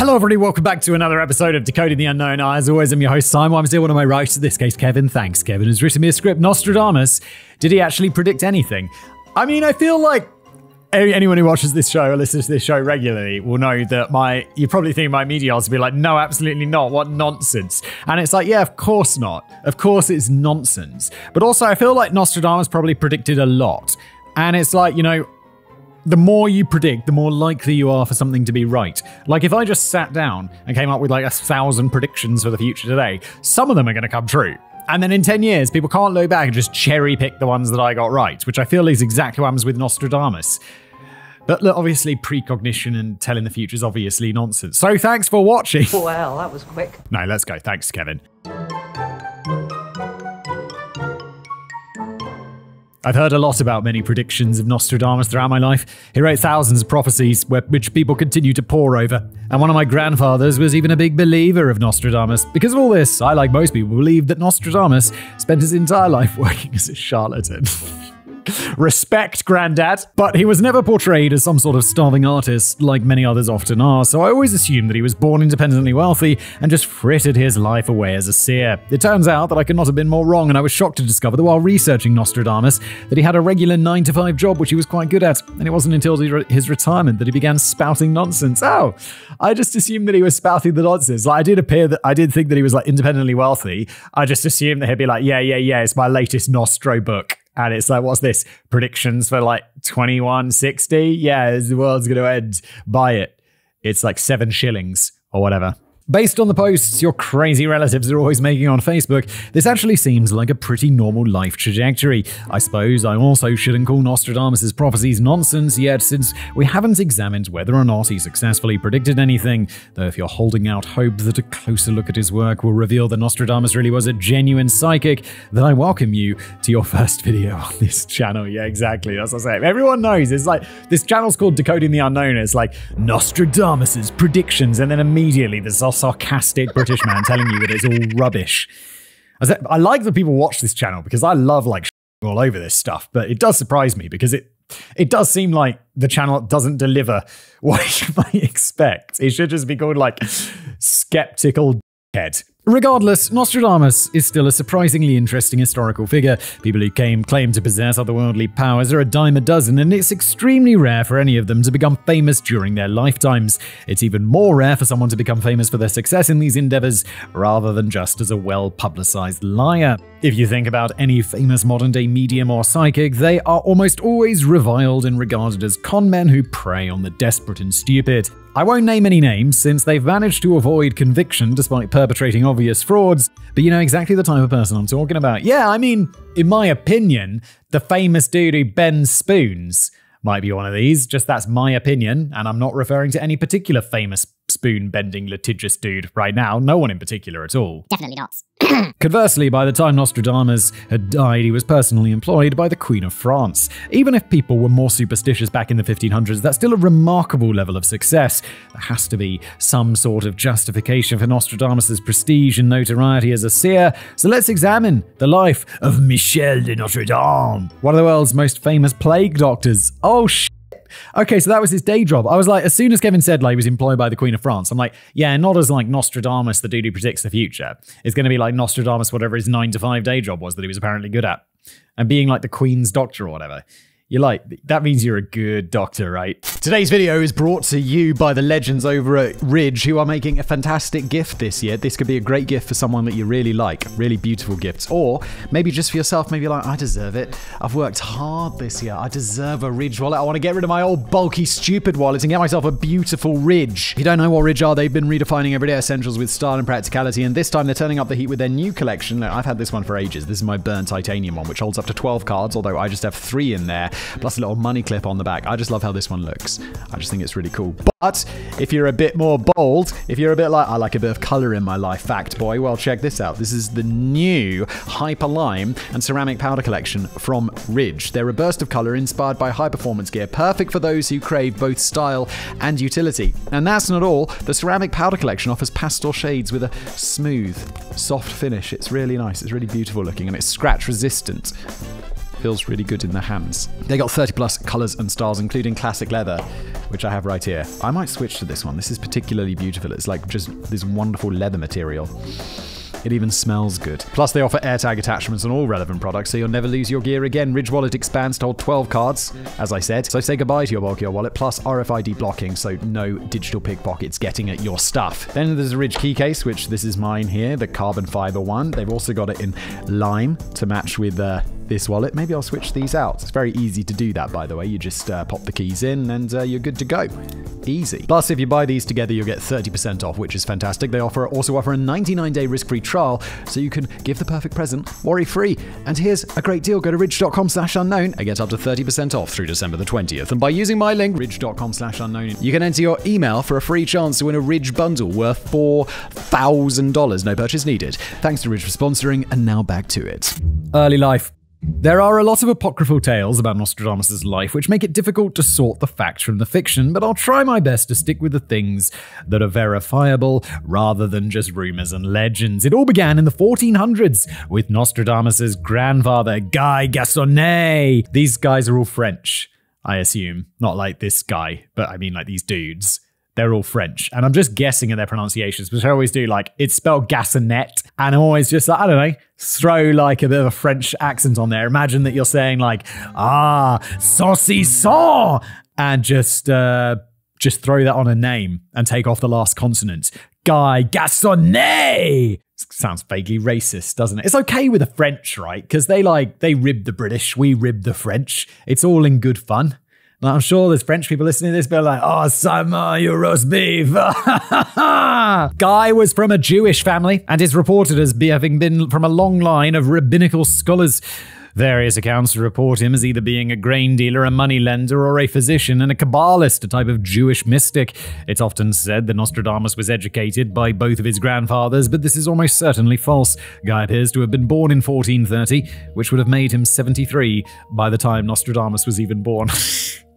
Hello, everybody. Welcome back to another episode of Decoding the Unknown. I, as always, I'm your host, Simon. I'm still one of my writers, in this case, Kevin. Thanks, Kevin, has written me a script. Nostradamus. Did he actually predict anything? I mean, I feel like anyone who watches this show or listens to this show regularly will know that my—you're probably think my media will be like, no, absolutely not. What nonsense. And it's like, yeah, of course not. Of course it's nonsense. But also, I feel like Nostradamus probably predicted a lot. And it's like, you know, the more you predict, the more likely you are for something to be right. Like if I just sat down and came up with like a thousand predictions for the future today, some of them are going to come true. And then in 10 years, people can't look back and just cherry pick the ones that I got right, which I feel is exactly what happens with Nostradamus. But look, obviously, precognition and telling the future is obviously nonsense. So thanks for watching. Well, that was quick. No, let's go. Thanks, Kevin. I've heard a lot about many predictions of Nostradamus throughout my life. He wrote thousands of prophecies, which people continue to pore over. And one of my grandfathers was even a big believer of Nostradamus. Because of all this, I, like most people, believe that Nostradamus spent his entire life working as a charlatan. Respect, Grandad. But he was never portrayed as some sort of starving artist like many others often are, so I always assumed that he was born independently wealthy and just frittered his life away as a seer. It turns out that I could not have been more wrong, and I was shocked to discover that while researching Nostradamus, that he had a regular 9 to 5 job which he was quite good at, and it wasn't until his retirement that he began spouting nonsense. Oh, I just assumed that he was spouting the nonsense. Like I did appear that I did think that he was like independently wealthy. I just assumed that he'd be like, yeah, yeah, yeah, it's my latest Nostro book. And it's like, what's this? Predictions for like 2160? Yeah, the world's going to end. Buy it. It's like seven shillings or whatever. Based on the posts your crazy relatives are always making on Facebook, this actually seems like a pretty normal life trajectory. I suppose I also shouldn't call Nostradamus' prophecies nonsense yet, since we haven't examined whether or not he successfully predicted anything. Though if you're holding out hope that a closer look at his work will reveal that Nostradamus really was a genuine psychic, then I welcome you to your first video on this channel. Yeah, exactly. That's what I say. Everyone knows. It's like this channel's called Decoding the Unknown. It's like Nostradamus' predictions, and then immediately a sarcastic British man telling you that it's all rubbish. I, said, I like that people watch this channel because I love like all over this stuff, but it does surprise me because it it does seem like the channel doesn't deliver what you might expect. It should just be called like skeptical head. Regardless, Nostradamus is still a surprisingly interesting historical figure. People who came claim to possess otherworldly powers are a dime a dozen, and it's extremely rare for any of them to become famous during their lifetimes. It's even more rare for someone to become famous for their success in these endeavors, rather than just as a well publicized liar. If you think about any famous modern day medium or psychic, they are almost always reviled and regarded as con men who prey on the desperate and stupid. I won't name any names since they've managed to avoid conviction despite perpetrating obvious frauds, but you know exactly the type of person I'm talking about. Yeah, I mean, in my opinion, the famous dude who bends spoons might be one of these. Just that's my opinion, and I'm not referring to any particular famous spoon bending litigious dude right now. No one in particular at all. Definitely not. Conversely, by the time Nostradamus had died, he was personally employed by the Queen of France. Even if people were more superstitious back in the 1500s, that's still a remarkable level of success. There has to be some sort of justification for Nostradamus' prestige and notoriety as a seer, so let's examine the life of Michel de Notre Dame, one of the world's most famous plague doctors. Oh, sh- Okay, so that was his day job. I was like, as soon as Kevin said like he was employed by the Queen of France, I'm like, yeah, not as like Nostradamus, the dude who predicts the future. It's going to be like Nostradamus, whatever his nine to five day job was that he was apparently good at, and being like the Queen's doctor or whatever. You're like, that means you're a good doctor, right? Today's video is brought to you by the legends over at Ridge, who are making a fantastic gift this year. This could be a great gift for someone that you really like, really beautiful gifts. Or maybe just for yourself, maybe like, I deserve it. I've worked hard this year. I deserve a Ridge wallet. I want to get rid of my old bulky, stupid wallet and get myself a beautiful Ridge. If you don't know what Ridge are, they've been redefining everyday essentials with style and practicality, and this time they're turning up the heat with their new collection. I've had this one for ages. This is my burnt titanium one, which holds up to 12 cards, although I just have three in there plus a little money clip on the back. I just love how this one looks. I just think it's really cool. But if you're a bit more bold, if you're a bit like, I like a bit of color in my life, fact boy, well, check this out. This is the new Hyper Lime and Ceramic Powder Collection from Ridge. They're a burst of color inspired by high performance gear, perfect for those who crave both style and utility. And that's not all. The Ceramic Powder Collection offers pastel shades with a smooth, soft finish. It's really nice. It's really beautiful looking and it's scratch resistant. Feels really good in the hands. They got 30 plus colors and styles, including classic leather, which I have right here. I might switch to this one. This is particularly beautiful. It's like just this wonderful leather material. It even smells good. Plus, they offer AirTag attachments on all relevant products, so you'll never lose your gear again. Ridge Wallet expands to hold 12 cards, as I said. So say goodbye to your bulkier wallet, plus RFID blocking, so no digital pickpockets getting at your stuff. Then there's a Ridge key case, which this is mine here, the carbon fiber one. They've also got it in lime to match with uh, this wallet. Maybe I'll switch these out. It's very easy to do that, by the way. You just uh, pop the keys in and uh, you're good to go. Easy. Plus, if you buy these together, you'll get 30% off, which is fantastic. They offer also offer a 99-day risk-free trial, so you can give the perfect present worry-free. And here's a great deal. Go to ridge.com slash unknown and get up to 30% off through December the 20th. And by using my link, ridge.com slash unknown, you can enter your email for a free chance to win a Ridge bundle worth $4,000. No purchase needed. Thanks to Ridge for sponsoring, and now back to it. Early life. There are a lot of apocryphal tales about Nostradamus' life which make it difficult to sort the facts from the fiction, but I'll try my best to stick with the things that are verifiable rather than just rumors and legends. It all began in the 1400s with Nostradamus' grandfather, Guy Gassonet. These guys are all French, I assume. Not like this guy, but I mean like these dudes they're all French. And I'm just guessing at their pronunciations, which I always do. Like, it's spelled Gassonet. And I'm always just like, I don't know, throw like a bit of a French accent on there. Imagine that you're saying, like, ah, saucy saucisson, and just, uh, just throw that on a name and take off the last consonant. Guy Gassonet! Sounds vaguely racist, doesn't it? It's okay with the French, right? Because they like, they rib the British, we rib the French. It's all in good fun. I'm sure there's French people listening to this, but like, oh, Simon, you roast beef. Guy was from a Jewish family and is reported as having been from a long line of rabbinical scholars. Various accounts report him as either being a grain dealer, a money lender, or a physician and a Kabbalist, a type of Jewish mystic. It's often said that Nostradamus was educated by both of his grandfathers, but this is almost certainly false. Guy appears to have been born in 1430, which would have made him 73 by the time Nostradamus was even born.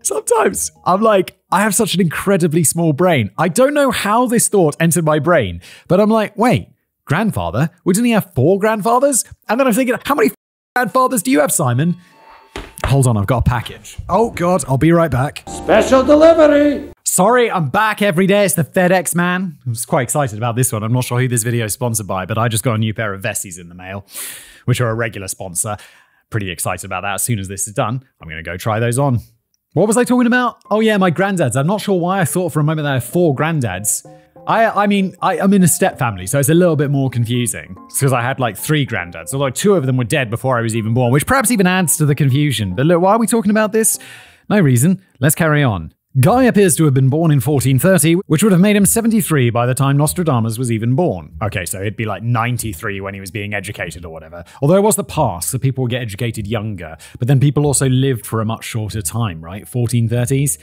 Sometimes I'm like, I have such an incredibly small brain. I don't know how this thought entered my brain, but I'm like, wait, grandfather? Wouldn't he have four grandfathers? And then I'm thinking, how many grandfathers do you have, Simon? Hold on, I've got a package. Oh, God, I'll be right back. Special delivery! Sorry, I'm back every day. It's the FedEx man. I was quite excited about this one. I'm not sure who this video is sponsored by, but I just got a new pair of Vessis in the mail, which are a regular sponsor. Pretty excited about that. As soon as this is done, I'm going to go try those on. What was I talking about? Oh yeah, my granddads. I'm not sure why I thought for a moment that I have four granddads. I, I mean, I, am in a step family, so it's a little bit more confusing. because I had like three granddads, although two of them were dead before I was even born, which perhaps even adds to the confusion. But look, why are we talking about this? No reason. Let's carry on. Guy appears to have been born in 1430, which would have made him 73 by the time Nostradamus was even born. Okay, so he'd be like 93 when he was being educated or whatever. Although it was the past, so people would get educated younger. But then people also lived for a much shorter time, right? 1430s.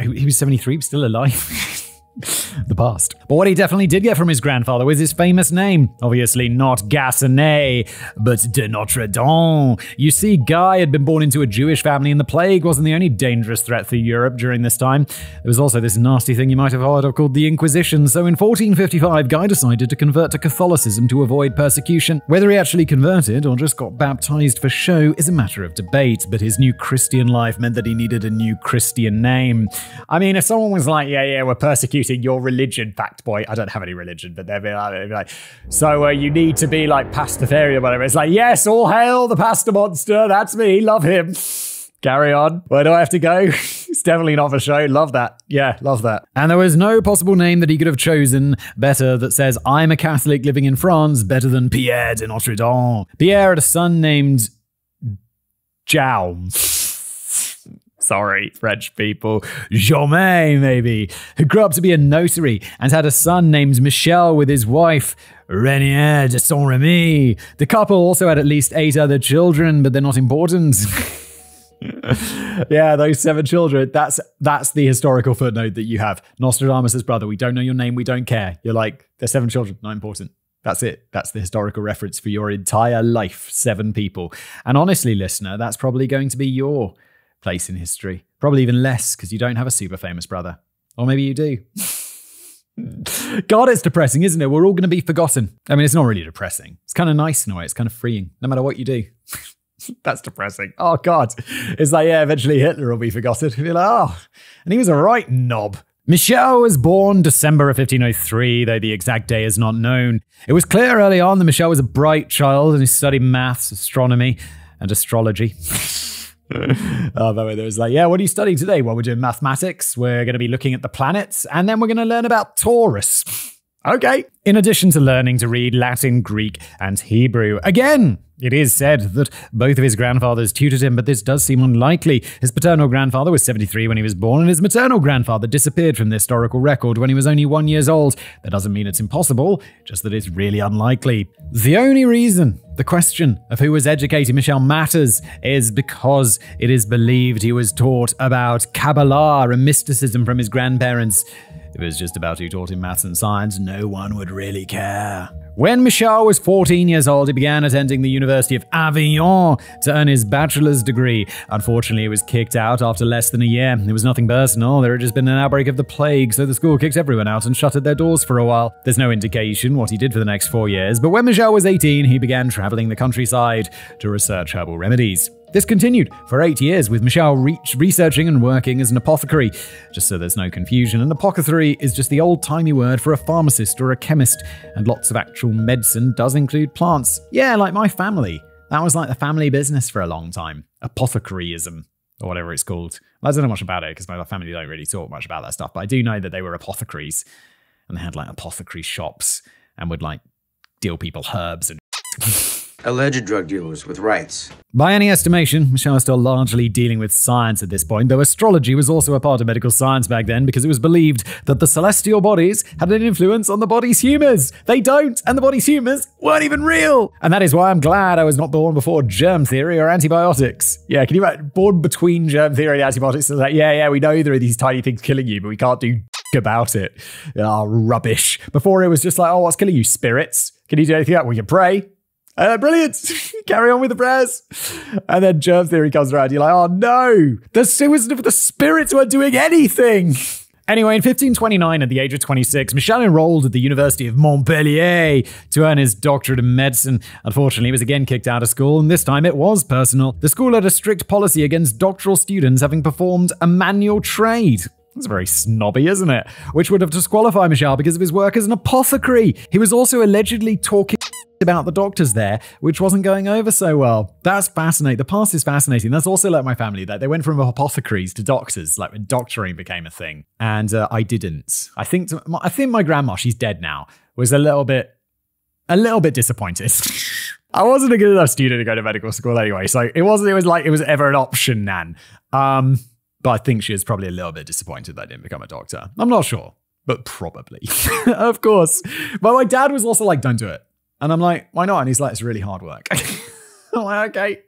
He was 73, still alive. the past. But what he definitely did get from his grandfather was his famous name. Obviously not Gassonet, but de Notre Dame. You see, Guy had been born into a Jewish family, and the plague wasn't the only dangerous threat for Europe during this time. There was also this nasty thing you might have heard of called the Inquisition. So in 1455, Guy decided to convert to Catholicism to avoid persecution. Whether he actually converted or just got baptized for show is a matter of debate, but his new Christian life meant that he needed a new Christian name. I mean, if someone was like, yeah, yeah, we're your religion, fact boy. I don't have any religion, but they'd be like, they'd be like so uh, you need to be like pastafarian or whatever. It's like, yes, all hail the pasta monster. That's me. Love him. Carry on. Where do I have to go? it's definitely not for show. Love that. Yeah, love that. And there was no possible name that he could have chosen better that says, I'm a Catholic living in France, better than Pierre de Notre Dame. Pierre had a son named Jaume. Sorry, French people. Germain, maybe, who grew up to be a notary and had a son named Michel with his wife, Renier de Saint Remy. The couple also had at least eight other children, but they're not important. yeah, those seven children. That's that's the historical footnote that you have. Nostradamus' brother. We don't know your name. We don't care. You're like, there's seven children. Not important. That's it. That's the historical reference for your entire life. Seven people. And honestly, listener, that's probably going to be your place in history. Probably even less because you don't have a super famous brother. Or maybe you do. God, it's depressing, isn't it? We're all going to be forgotten. I mean, it's not really depressing. It's kind of nice in a way. It's kind of freeing, no matter what you do. That's depressing. Oh God. It's like, yeah, eventually Hitler will be forgotten. You'll be like, oh, and he was a right knob. Michel was born December of 1503, though the exact day is not known. It was clear early on that Michel was a bright child and he studied maths, astronomy, and astrology. oh, the way, there was like, yeah, what are you studying today? Well, we're doing mathematics. We're going to be looking at the planets, and then we're going to learn about Taurus. Okay. In addition to learning to read Latin, Greek, and Hebrew. Again, it is said that both of his grandfathers tutored him, but this does seem unlikely. His paternal grandfather was 73 when he was born, and his maternal grandfather disappeared from the historical record when he was only one years old. That doesn't mean it's impossible, just that it's really unlikely. The only reason the question of who was educating Michel matters is because it is believed he was taught about Kabbalah and mysticism from his grandparents. If it was just about who taught him maths and science, no one would really care. When Michel was 14 years old, he began attending the University of Avignon to earn his bachelor's degree. Unfortunately, he was kicked out after less than a year. It was nothing personal, there had just been an outbreak of the plague, so the school kicked everyone out and shuttered their doors for a while. There's no indication what he did for the next four years, but when Michel was 18, he began traveling the countryside to research herbal remedies. This continued for eight years, with Michel re- researching and working as an apothecary. Just so there's no confusion, an apothecary is just the old timey word for a pharmacist or a chemist, and lots of actual medicine does include plants. Yeah, like my family. That was like the family business for a long time. Apothecaryism, or whatever it's called. I don't know much about it because my family don't really talk much about that stuff, but I do know that they were apothecaries and they had like apothecary shops and would like deal people herbs and. Alleged drug dealers with rights. By any estimation, Michel is still largely dealing with science at this point, though astrology was also a part of medical science back then because it was believed that the celestial bodies had an influence on the body's humors. They don't, and the body's humors weren't even real. And that is why I'm glad I was not born before germ theory or antibiotics. Yeah, can you imagine? Born between germ theory and antibiotics? It's like, yeah, yeah, we know there are these tiny things killing you, but we can't do about it. Oh, rubbish. Before it was just like, oh, what's killing you? Spirits. Can you do anything else? We can pray. Uh, brilliant. Carry on with the prayers. And then germ theory comes around. You're like, oh no, the of the spirits weren't doing anything. Anyway, in 1529, at the age of 26, Michel enrolled at the University of Montpellier to earn his doctorate in medicine. Unfortunately, he was again kicked out of school, and this time it was personal. The school had a strict policy against doctoral students having performed a manual trade. That's very snobby, isn't it? Which would have disqualified Michel because of his work as an apothecary. He was also allegedly talking about the doctors there, which wasn't going over so well. That's fascinating. The past is fascinating. That's also like my family that they went from apothecaries to doctors, like when doctoring became a thing, and uh, I didn't. I think I think my grandma, she's dead now, was a little bit, a little bit disappointed. I wasn't a good enough student to go to medical school anyway, so it wasn't. It was like it was ever an option, Nan. Um, but I think she was probably a little bit disappointed that I didn't become a doctor. I'm not sure, but probably. of course. But my dad was also like, don't do it. And I'm like, why not? And he's like, it's really hard work. I'm like, okay.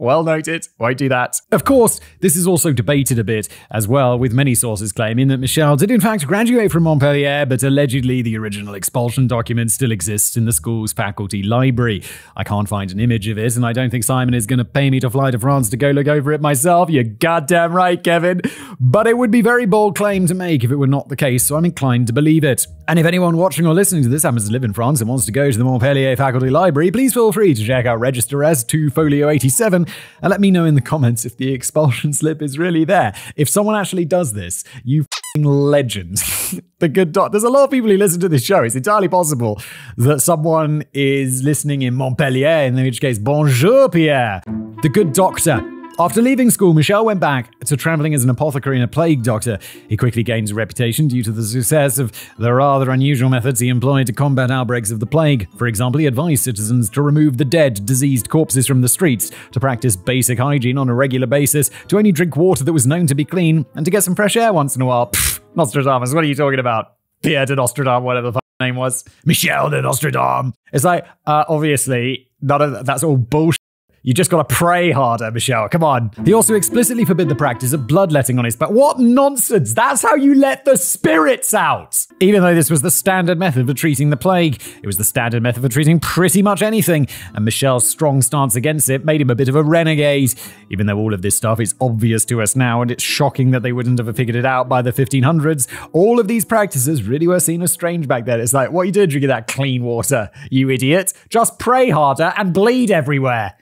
Well noted. Won't do that. Of course, this is also debated a bit as well, with many sources claiming that Michel did in fact graduate from Montpellier, but allegedly the original expulsion document still exists in the school's faculty library. I can't find an image of it, and I don't think Simon is going to pay me to fly to France to go look over it myself. You're goddamn right, Kevin. But it would be very bold claim to make if it were not the case, so I'm inclined to believe it. And if anyone watching or listening to this happens to live in France and wants to go to the Montpellier faculty library, please feel free to check out Register as 2 Folio 87 and let me know in the comments if the expulsion slip is really there. If someone actually does this, you legend. the good doc. There's a lot of people who listen to this show. It's entirely possible that someone is listening in Montpellier, in which case, bonjour, Pierre. The good doctor after leaving school, Michel went back to traveling as an apothecary and a plague doctor. He quickly gained a reputation due to the success of the rather unusual methods he employed to combat outbreaks of the plague. For example, he advised citizens to remove the dead, diseased corpses from the streets, to practice basic hygiene on a regular basis, to only drink water that was known to be clean, and to get some fresh air once in a while. Pfft, Nostradamus, what are you talking about? Pierre de Nostradam, whatever the name was. Michel de Nostradam. It's like, uh, obviously, none of that's all bullshit. You just gotta pray harder, Michel. Come on. He also explicitly forbid the practice of bloodletting on his back. What nonsense! That's how you let the spirits out! Even though this was the standard method for treating the plague, it was the standard method for treating pretty much anything, and Michel's strong stance against it made him a bit of a renegade. Even though all of this stuff is obvious to us now, and it's shocking that they wouldn't have figured it out by the 1500s, all of these practices really were seen as strange back then. It's like, what are you doing drinking that clean water, you idiot? Just pray harder and bleed everywhere.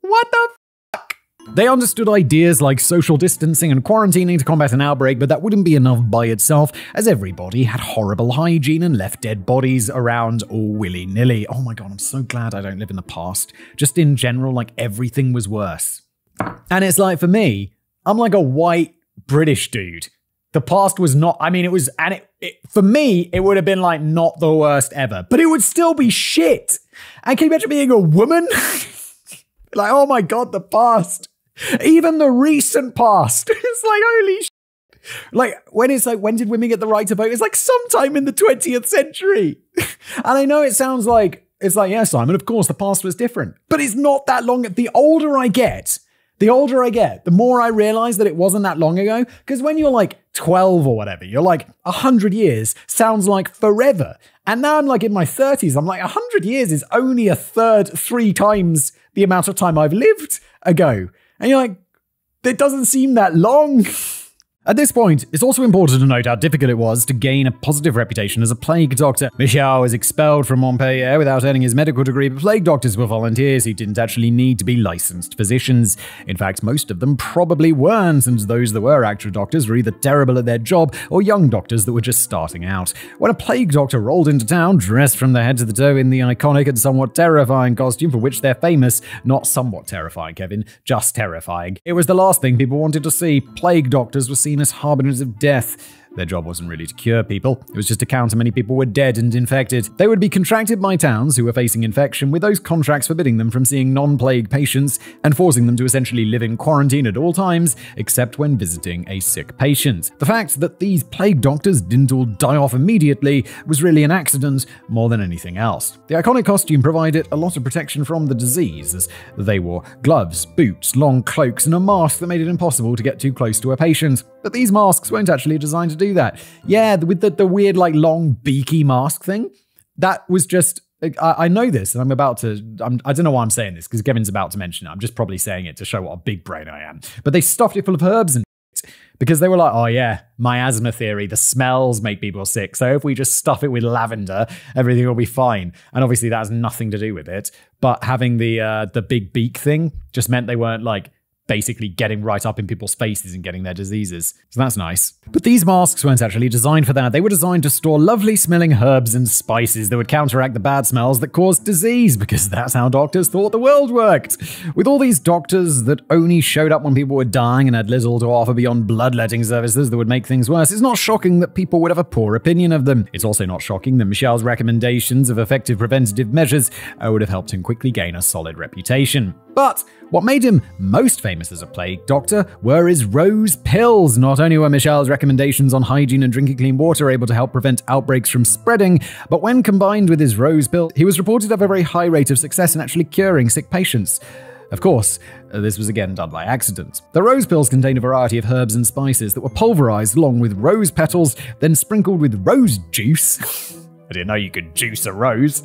What the fuck? They understood ideas like social distancing and quarantining to combat an outbreak, but that wouldn't be enough by itself, as everybody had horrible hygiene and left dead bodies around all willy nilly. Oh my god, I'm so glad I don't live in the past. Just in general, like everything was worse. And it's like for me, I'm like a white British dude. The past was not, I mean, it was, and it, it, for me, it would have been like not the worst ever, but it would still be shit. And can you imagine being a woman? like, oh my God, the past. Even the recent past. it's like, holy shit. Like, when it's like, when did women get the right to vote? It's like sometime in the 20th century. and I know it sounds like, it's like, yeah, Simon, of course, the past was different. But it's not that long. The older I get, the older I get, the more I realize that it wasn't that long ago. Because when you're like 12 or whatever, you're like, 100 years sounds like forever. And now I'm like in my 30s, I'm like, 100 years is only a third, three times the amount of time I've lived ago. And you're like, it doesn't seem that long. At this point, it's also important to note how difficult it was to gain a positive reputation as a plague doctor. Michel was expelled from Montpellier without earning his medical degree, but plague doctors were volunteers who didn't actually need to be licensed physicians. In fact, most of them probably weren't, and those that were actual doctors were either terrible at their job or young doctors that were just starting out. When a plague doctor rolled into town, dressed from the head to the toe in the iconic and somewhat terrifying costume for which they're famous, not somewhat terrifying, Kevin, just terrifying, it was the last thing people wanted to see. Plague doctors were seen as harbingers of death. Their job wasn't really to cure people, it was just to count how many people were dead and infected. They would be contracted by towns who were facing infection, with those contracts forbidding them from seeing non plague patients and forcing them to essentially live in quarantine at all times, except when visiting a sick patient. The fact that these plague doctors didn't all die off immediately was really an accident more than anything else. The iconic costume provided a lot of protection from the disease, as they wore gloves, boots, long cloaks, and a mask that made it impossible to get too close to a patient. But these masks weren't actually designed to do that. Yeah, with the, the weird, like, long, beaky mask thing, that was just. I, know this, and I'm about to. I'm, I do not know why I'm saying this because Kevin's about to mention it. I'm just probably saying it to show what a big brain I am. But they stuffed it full of herbs and because they were like, oh yeah, miasma theory, the smells make people sick. So if we just stuff it with lavender, everything will be fine. And obviously that has nothing to do with it. But having the uh, the big beak thing just meant they weren't like basically getting right up in people's faces and getting their diseases. So that's nice. But these masks weren't actually designed for that. They were designed to store lovely smelling herbs and spices that would counteract the bad smells that caused disease, because that's how doctors thought the world worked. With all these doctors that only showed up when people were dying and had little to offer beyond bloodletting services that would make things worse, it's not shocking that people would have a poor opinion of them. It's also not shocking that Michel's recommendations of effective preventative measures uh, would have helped him quickly gain a solid reputation. But what made him most famous as a plague doctor were his rose pills. Not only were Michel's recommendations on hygiene and drinking clean water able to help prevent outbreaks from spreading, but when combined with his rose pill, he was reported to have a very high rate of success in actually curing sick patients. Of course, this was again done by accident. The rose pills contained a variety of herbs and spices that were pulverized along with rose petals, then sprinkled with rose juice. I didn't know you could juice a rose.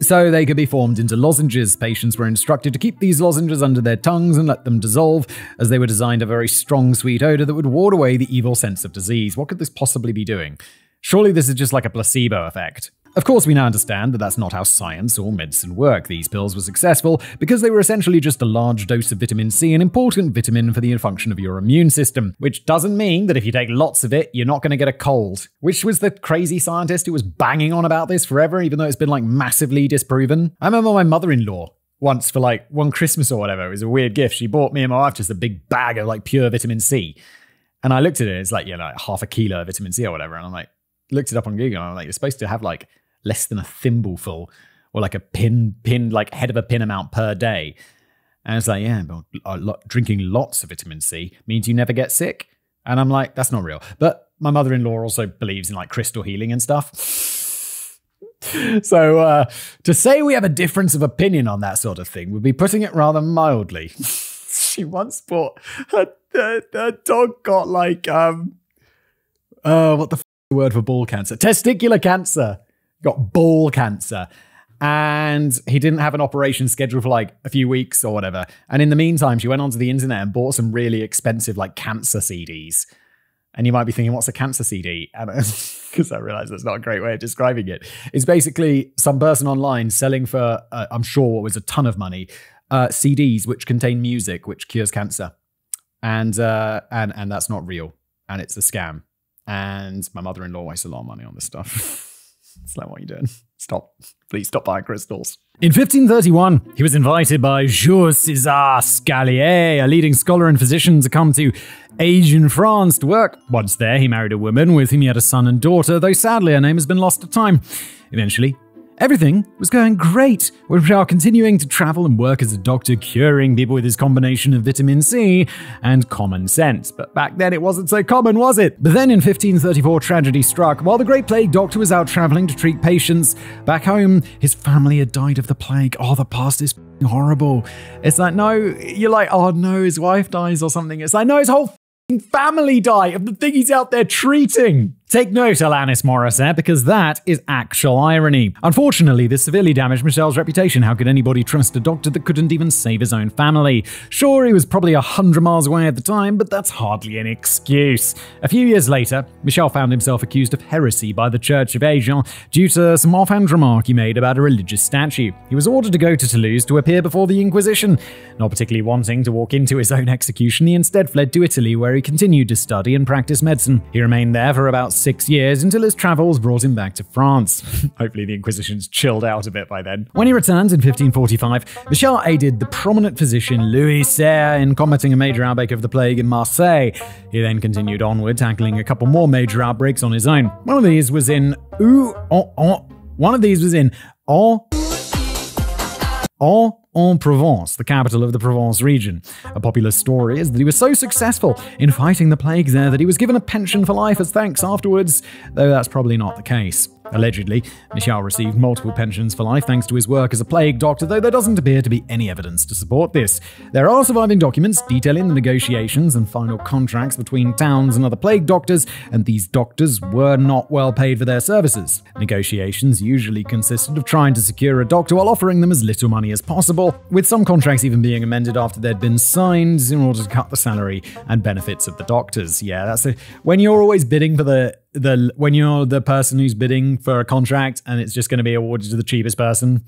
So they could be formed into lozenges. Patients were instructed to keep these lozenges under their tongues and let them dissolve, as they were designed a very strong, sweet odor that would ward away the evil sense of disease. What could this possibly be doing? Surely this is just like a placebo effect. Of course, we now understand that that's not how science or medicine work. These pills were successful because they were essentially just a large dose of vitamin C, an important vitamin for the function of your immune system, which doesn't mean that if you take lots of it, you're not going to get a cold. Which was the crazy scientist who was banging on about this forever, even though it's been like massively disproven. I remember my mother in law once for like one Christmas or whatever. It was a weird gift. She bought me and my wife just a big bag of like pure vitamin C. And I looked at it, it's like, you know, like half a kilo of vitamin C or whatever. And I'm like, looked it up on Google and I'm like, you're supposed to have like less than a thimbleful or like a pin, pin, like head of a pin amount per day. And it's like, yeah, but drinking lots of vitamin C means you never get sick. And I'm like, that's not real. But my mother in law also believes in like crystal healing and stuff. so uh, to say we have a difference of opinion on that sort of thing would be putting it rather mildly. she once bought her, her, her, dog got like um uh what the, f- the word for ball cancer testicular cancer got ball cancer and he didn't have an operation scheduled for like a few weeks or whatever. And in the meantime, she went onto the internet and bought some really expensive like cancer CDs. And you might be thinking, what's a cancer CD? And because I realize that's not a great way of describing it. It's basically some person online selling for, uh, I'm sure, what was a ton of money, uh, CDs which contain music which cures cancer, and uh, and and that's not real, and it's a scam. And my mother-in-law wastes a lot of money on this stuff. it's what are you doing? Stop. Please stop buying crystals. In 1531, he was invited by Jules César Scaliger, a leading scholar and physician, to come to Agen France to work. Once there, he married a woman with whom he had a son and daughter, though sadly her name has been lost to time. Eventually, Everything was going great, We are continuing to travel and work as a doctor, curing people with his combination of vitamin C and common sense. But back then it wasn't so common, was it? But then in 1534, tragedy struck. While the Great Plague Doctor was out traveling to treat patients back home, his family had died of the plague. Oh, the past is horrible. It's like, no, you're like, oh no, his wife dies or something. It's like, no, his whole family die of the thing he's out there treating. Take note, Alanis Morissette, because that is actual irony. Unfortunately, this severely damaged Michel's reputation. How could anybody trust a doctor that couldn't even save his own family? Sure, he was probably a hundred miles away at the time, but that's hardly an excuse. A few years later, Michel found himself accused of heresy by the Church of Agen due to some offhand remark he made about a religious statue. He was ordered to go to Toulouse to appear before the Inquisition. Not particularly wanting to walk into his own execution, he instead fled to Italy, where he continued to study and practice medicine. He remained there for about six years until his travels brought him back to France. Hopefully, the Inquisition's chilled out a bit by then. When he returned in 1545, Michel aided the prominent physician Louis Serre in combating a major outbreak of the plague in Marseille. He then continued onward, tackling a couple more major outbreaks on his own. One of these was in Ooh, oh, oh. One of these was in Oh, Oh en Provence, the capital of the Provence region. A popular story is that he was so successful in fighting the plague there that he was given a pension for life as thanks afterwards, though that's probably not the case. Allegedly, Michel received multiple pensions for life thanks to his work as a plague doctor, though there doesn't appear to be any evidence to support this. There are surviving documents detailing the negotiations and final contracts between towns and other plague doctors, and these doctors were not well paid for their services. Negotiations usually consisted of trying to secure a doctor while offering them as little money as possible, with some contracts even being amended after they'd been signed in order to cut the salary and benefits of the doctors. Yeah, that's a, when you're always bidding for the the when you're the person who's bidding for a contract and it's just going to be awarded to the cheapest person.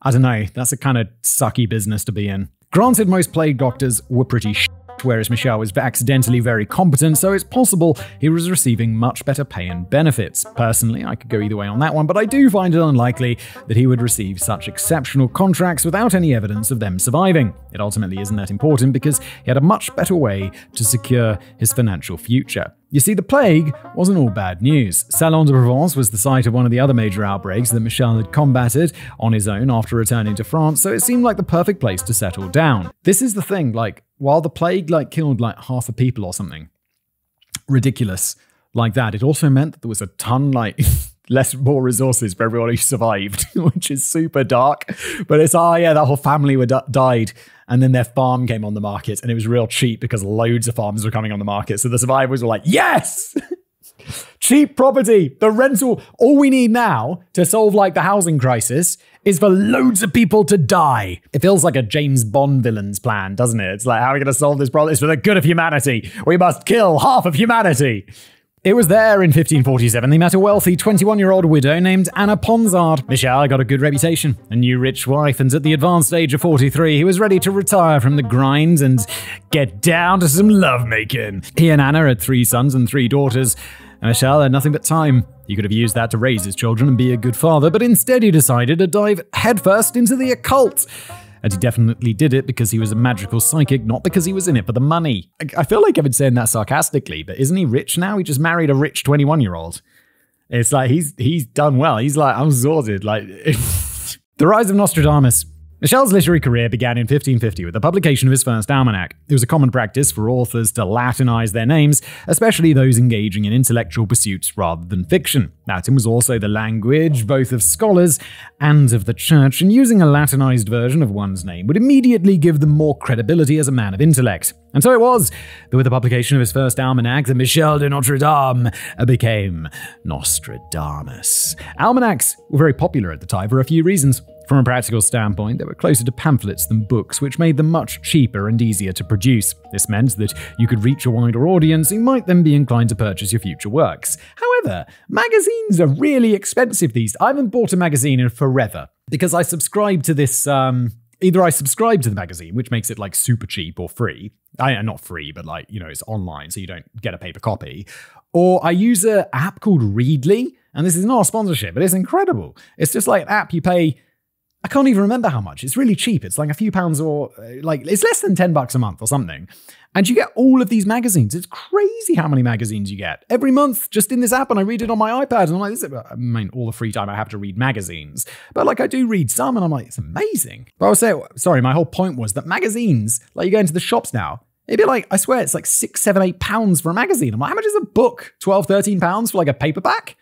I don't know. That's a kind of sucky business to be in. Granted, most plague doctors were pretty sh- whereas Michel was accidentally very competent, so it's possible he was receiving much better pay and benefits. Personally, I could go either way on that one, but I do find it unlikely that he would receive such exceptional contracts without any evidence of them surviving. It ultimately isn't that important because he had a much better way to secure his financial future. You see, the plague wasn't all bad news. Salon de Provence was the site of one of the other major outbreaks that Michel had combated on his own after returning to France, so it seemed like the perfect place to settle down. This is the thing, like, while the plague like killed like half a people or something ridiculous like that, it also meant that there was a ton like less more resources for everyone who survived, which is super dark. But it's oh yeah, that whole family were died, and then their farm came on the market, and it was real cheap because loads of farms were coming on the market. So the survivors were like, yes. Cheap property, the rental. All we need now to solve like the housing crisis is for loads of people to die. It feels like a James Bond villain's plan, doesn't it? It's like, how are we going to solve this problem? It's for the good of humanity. We must kill half of humanity. It was there in 1547 they met a wealthy 21 year old widow named Anna Ponsard. Michel got a good reputation, a new rich wife, and at the advanced age of 43, he was ready to retire from the grind and get down to some lovemaking. He and Anna had three sons and three daughters. And Michel had nothing but time. He could have used that to raise his children and be a good father, but instead he decided to dive headfirst into the occult. And he definitely did it because he was a magical psychic, not because he was in it for the money. I feel like I've been saying that sarcastically, but isn't he rich now? He just married a rich 21 year old. It's like he's he's done well. He's like, I'm sorted. Like the rise of Nostradamus Michel's literary career began in 1550 with the publication of his first almanac. It was a common practice for authors to Latinize their names, especially those engaging in intellectual pursuits rather than fiction. Latin was also the language both of scholars and of the church, and using a Latinized version of one's name would immediately give them more credibility as a man of intellect. And so it was that with the publication of his first almanac, that Michel de Notre Dame became Nostradamus. Almanacs were very popular at the time for a few reasons. From a practical standpoint, they were closer to pamphlets than books, which made them much cheaper and easier to produce. This meant that you could reach a wider audience who might then be inclined to purchase your future works. However, magazines are really expensive these. I haven't bought a magazine in forever because I subscribe to this um, Either I subscribe to the magazine, which makes it like super cheap or free. I not free, but like, you know, it's online, so you don't get a paper copy. Or I use an app called Readly, and this is not a sponsorship, but it's incredible. It's just like an app you pay I can't even remember how much. It's really cheap. It's like a few pounds or uh, like it's less than 10 bucks a month or something. And you get all of these magazines. It's crazy how many magazines you get every month just in this app. And I read it on my iPad. And I'm like, this is, I mean, all the free time I have to read magazines. But like, I do read some and I'm like, it's amazing. But I was saying, sorry, my whole point was that magazines, like you go into the shops now, It'd be like, I swear, it's like six, seven, eight pounds for a magazine. I'm like, how much is a book? 12, 13 pounds for like a paperback?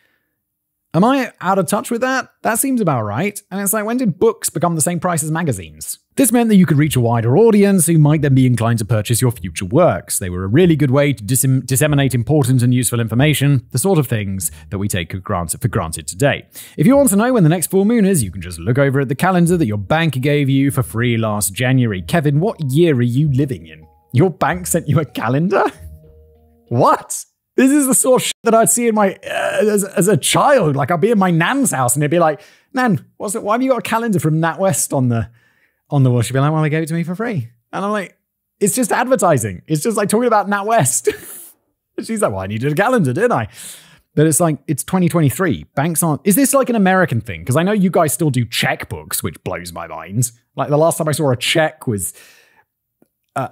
Am I out of touch with that? That seems about right. And it's like, when did books become the same price as magazines? This meant that you could reach a wider audience who might then be inclined to purchase your future works. They were a really good way to dis- disseminate important and useful information, the sort of things that we take for granted today. If you want to know when the next full moon is, you can just look over at the calendar that your bank gave you for free last January. Kevin, what year are you living in? Your bank sent you a calendar? What? This is the sort of shit that I'd see in my uh, as, as, a child. Like I'd be in my nan's house and they'd be like, "Nan, what's it? Why have you got a calendar from NatWest on the on the wall?" She'd be like, "Well, they gave it to me for free." And I'm like, "It's just advertising. It's just like talking about NatWest." She's like, "Well, I needed a calendar, didn't I?" But it's like it's 2023. Banks aren't. Is this like an American thing? Because I know you guys still do checkbooks, which blows my mind. Like the last time I saw a check was. Uh,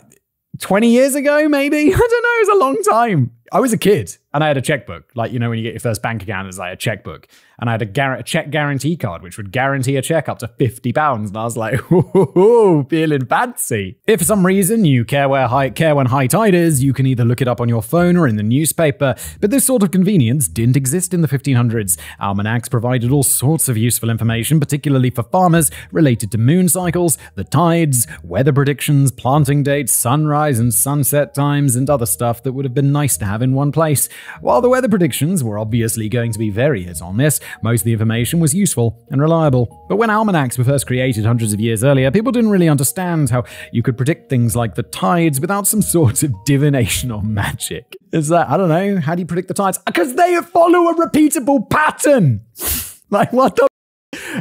20 years ago, maybe? I don't know. It was a long time. I was a kid and I had a checkbook. Like, you know, when you get your first bank account, it's like a checkbook. And I had a, gar- a check guarantee card, which would guarantee a check up to £50. And I was like, ooh, feeling fancy. If for some reason you care where high, care when high tide is, you can either look it up on your phone or in the newspaper. But this sort of convenience didn't exist in the 1500s. Almanacs provided all sorts of useful information, particularly for farmers, related to moon cycles, the tides, weather predictions, planting dates, sunrise and sunset times, and other stuff that would have been nice to have in one place. While the weather predictions were obviously going to be very hit on miss, most of the information was useful and reliable. But when almanacs were first created hundreds of years earlier, people didn't really understand how you could predict things like the tides without some sort of divination or magic. Is that, I don't know, how do you predict the tides? Because they follow a repeatable pattern! like, what the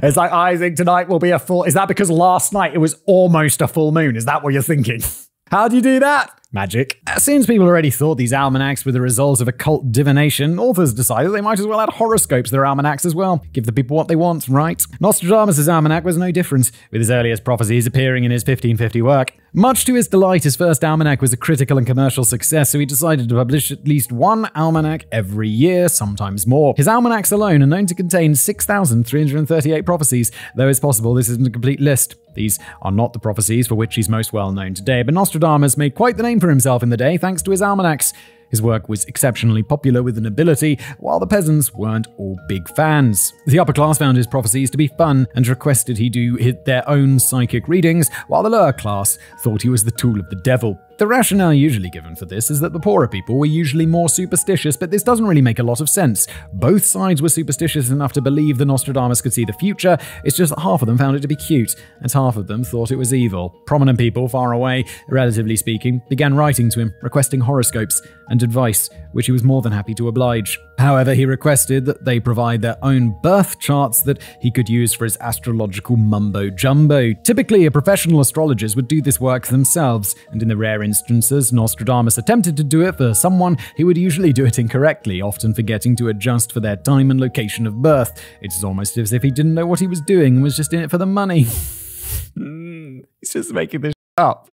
it's like Isaac tonight will be a full. Is that because last night it was almost a full moon? Is that what you're thinking? How do you do that? Magic. Since people already thought these almanacs were the result of occult divination, authors decided they might as well add horoscopes to their almanacs as well. Give the people what they want, right? Nostradamus' almanac was no different, with his earliest prophecies appearing in his 1550 work. Much to his delight, his first almanac was a critical and commercial success, so he decided to publish at least one almanac every year, sometimes more. His almanacs alone are known to contain 6,338 prophecies, though it's possible this isn't a complete list. These are not the prophecies for which he's most well known today, but Nostradamus made quite the name for himself in the day thanks to his almanacs. His work was exceptionally popular with the nobility, while the peasants weren't all big fans. The upper class found his prophecies to be fun and requested he do their own psychic readings, while the lower class thought he was the tool of the devil. The rationale usually given for this is that the poorer people were usually more superstitious, but this doesn't really make a lot of sense. Both sides were superstitious enough to believe the Nostradamus could see the future, it's just that half of them found it to be cute, and half of them thought it was evil. Prominent people far away, relatively speaking, began writing to him, requesting horoscopes and advice, which he was more than happy to oblige. However, he requested that they provide their own birth charts that he could use for his astrological mumbo jumbo. Typically, a professional astrologers would do this work themselves, and in the rare instances Nostradamus attempted to do it for someone, he would usually do it incorrectly, often forgetting to adjust for their time and location of birth. It's almost as if he didn't know what he was doing and was just in it for the money. Hmm, he's just making this up.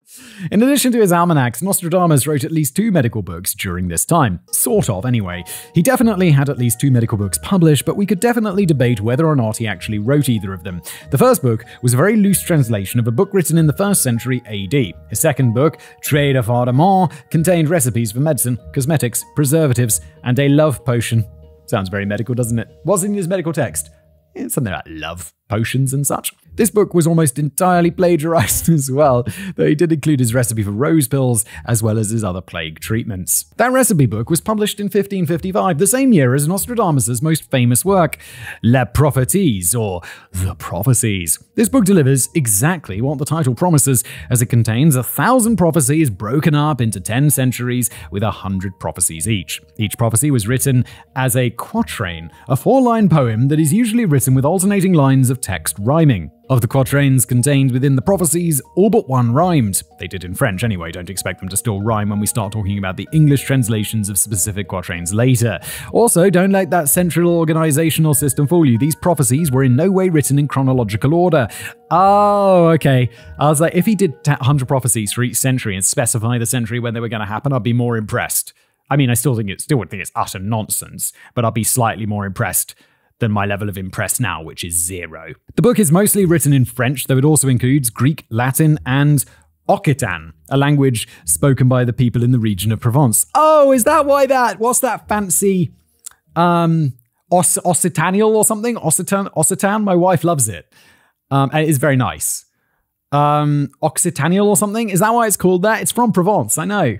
In addition to his almanacs, Nostradamus wrote at least two medical books during this time. Sort of, anyway. He definitely had at least two medical books published, but we could definitely debate whether or not he actually wrote either of them. The first book was a very loose translation of a book written in the first century AD. His second book, Traité de Fardamment, contained recipes for medicine, cosmetics, preservatives, and a love potion. Sounds very medical, doesn't it? What's in his medical text? It's something like love potions and such. This book was almost entirely plagiarized as well, though he did include his recipe for rose pills as well as his other plague treatments. That recipe book was published in 1555, the same year as Nostradamus' most famous work, Les Prophéties, or The Prophecies. This book delivers exactly what the title promises, as it contains a thousand prophecies broken up into ten centuries with a hundred prophecies each. Each prophecy was written as a quatrain, a four line poem that is usually written with alternating lines of text rhyming. Of the quatrains contained within the prophecies, all but one rhymed. They did in French anyway, don't expect them to still rhyme when we start talking about the English translations of specific quatrains later. Also, don't let that central organizational system fool you. These prophecies were in no way written in chronological order. Oh, okay. I was like, if he did 100 prophecies for each century and specify the century when they were going to happen, I'd be more impressed. I mean, I still think it still would think it's utter nonsense, but I'll be slightly more impressed than my level of impress now, which is zero. The book is mostly written in French, though it also includes Greek, Latin, and Occitan, a language spoken by the people in the region of Provence. Oh, is that why that? What's that fancy um Oc- Occitanial or something? Occitan Occitan? My wife loves it. Um, and it is very nice. Um, Occitanial or something? Is that why it's called that? It's from Provence, I know.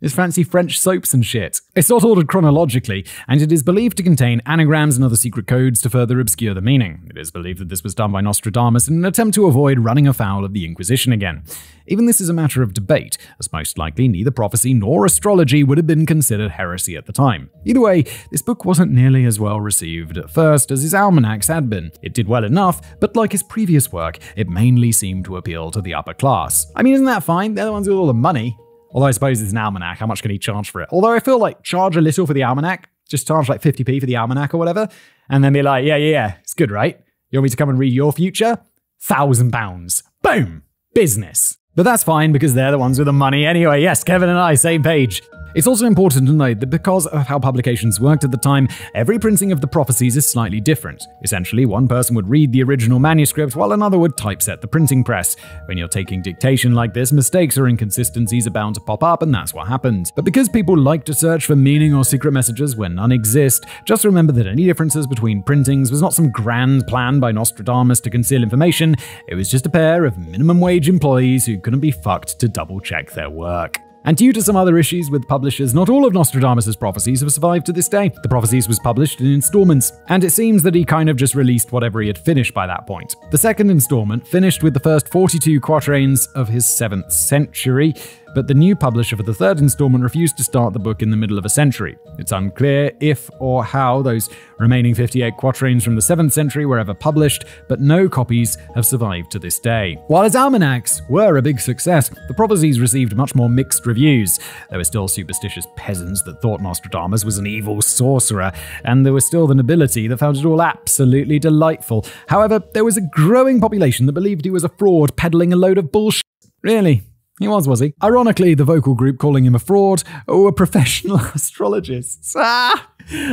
It's fancy French soaps and shit. It's not ordered chronologically, and it is believed to contain anagrams and other secret codes to further obscure the meaning. It is believed that this was done by Nostradamus in an attempt to avoid running afoul of the Inquisition again. Even this is a matter of debate, as most likely neither prophecy nor astrology would have been considered heresy at the time. Either way, this book wasn't nearly as well received at first as his almanacs had been. It did well enough, but like his previous work, it mainly seemed to appeal to the upper class. I mean, isn't that fine? They're the ones with all the money. Although I suppose it's an almanac, how much can he charge for it? Although I feel like charge a little for the almanac, just charge like 50p for the almanac or whatever, and then be like, yeah, yeah, yeah, it's good, right? You want me to come and read your future? Thousand pounds. Boom! Business. But that's fine because they're the ones with the money anyway. Yes, Kevin and I, same page. It's also important to note that because of how publications worked at the time, every printing of the prophecies is slightly different. Essentially, one person would read the original manuscript while another would typeset the printing press. When you're taking dictation like this, mistakes or inconsistencies are bound to pop up, and that's what happened. But because people like to search for meaning or secret messages where none exist, just remember that any differences between printings was not some grand plan by Nostradamus to conceal information, it was just a pair of minimum wage employees who couldn't be fucked to double check their work. And due to some other issues with publishers, not all of Nostradamus' prophecies have survived to this day. The prophecies was published in installments, and it seems that he kind of just released whatever he had finished by that point. The second installment finished with the first 42 quatrains of his 7th century, but the new publisher for the third installment refused to start the book in the middle of a century. It's unclear if or how those remaining 58 quatrains from the 7th century were ever published, but no copies have survived to this day. While his almanacs were a big success, the prophecies received much more mixed reviews. There were still superstitious peasants that thought Nostradamus was an evil sorcerer, and there was still the nobility that found it all absolutely delightful. However, there was a growing population that believed he was a fraud peddling a load of bullshit. Really? He was, was he? Ironically, the vocal group calling him a fraud were professional astrologists. Ah!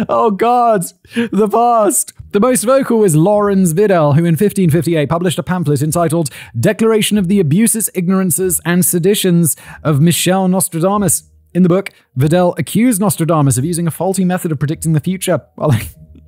Oh God, the past. The most vocal was Laurens Videl, who in 1558 published a pamphlet entitled Declaration of the Abuses, Ignorances, and Seditions of Michel Nostradamus. In the book, Videl accused Nostradamus of using a faulty method of predicting the future. Well,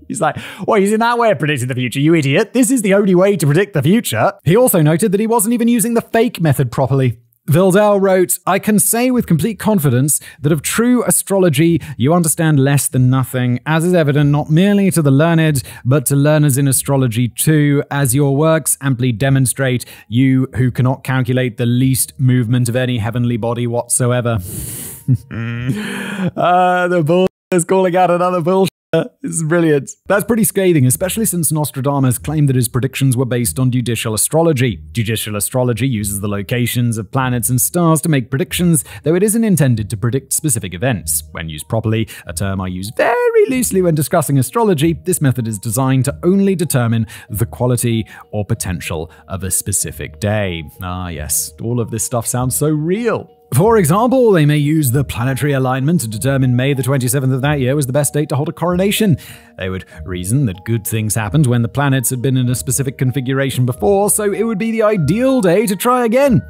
He's like, well, he's in that way of predicting the future, you idiot. This is the only way to predict the future. He also noted that he wasn't even using the fake method properly. Videl wrote, I can say with complete confidence that of true astrology you understand less than nothing, as is evident not merely to the learned, but to learners in astrology too, as your works amply demonstrate, you who cannot calculate the least movement of any heavenly body whatsoever. uh, the bull is calling out another bullshit. It's brilliant. That's pretty scathing, especially since Nostradamus claimed that his predictions were based on judicial astrology. Judicial astrology uses the locations of planets and stars to make predictions, though it isn't intended to predict specific events. When used properly, a term I use very loosely when discussing astrology, this method is designed to only determine the quality or potential of a specific day. Ah, yes, all of this stuff sounds so real. For example, they may use the planetary alignment to determine May the 27th of that year was the best date to hold a coronation. They would reason that good things happened when the planets had been in a specific configuration before, so it would be the ideal day to try again.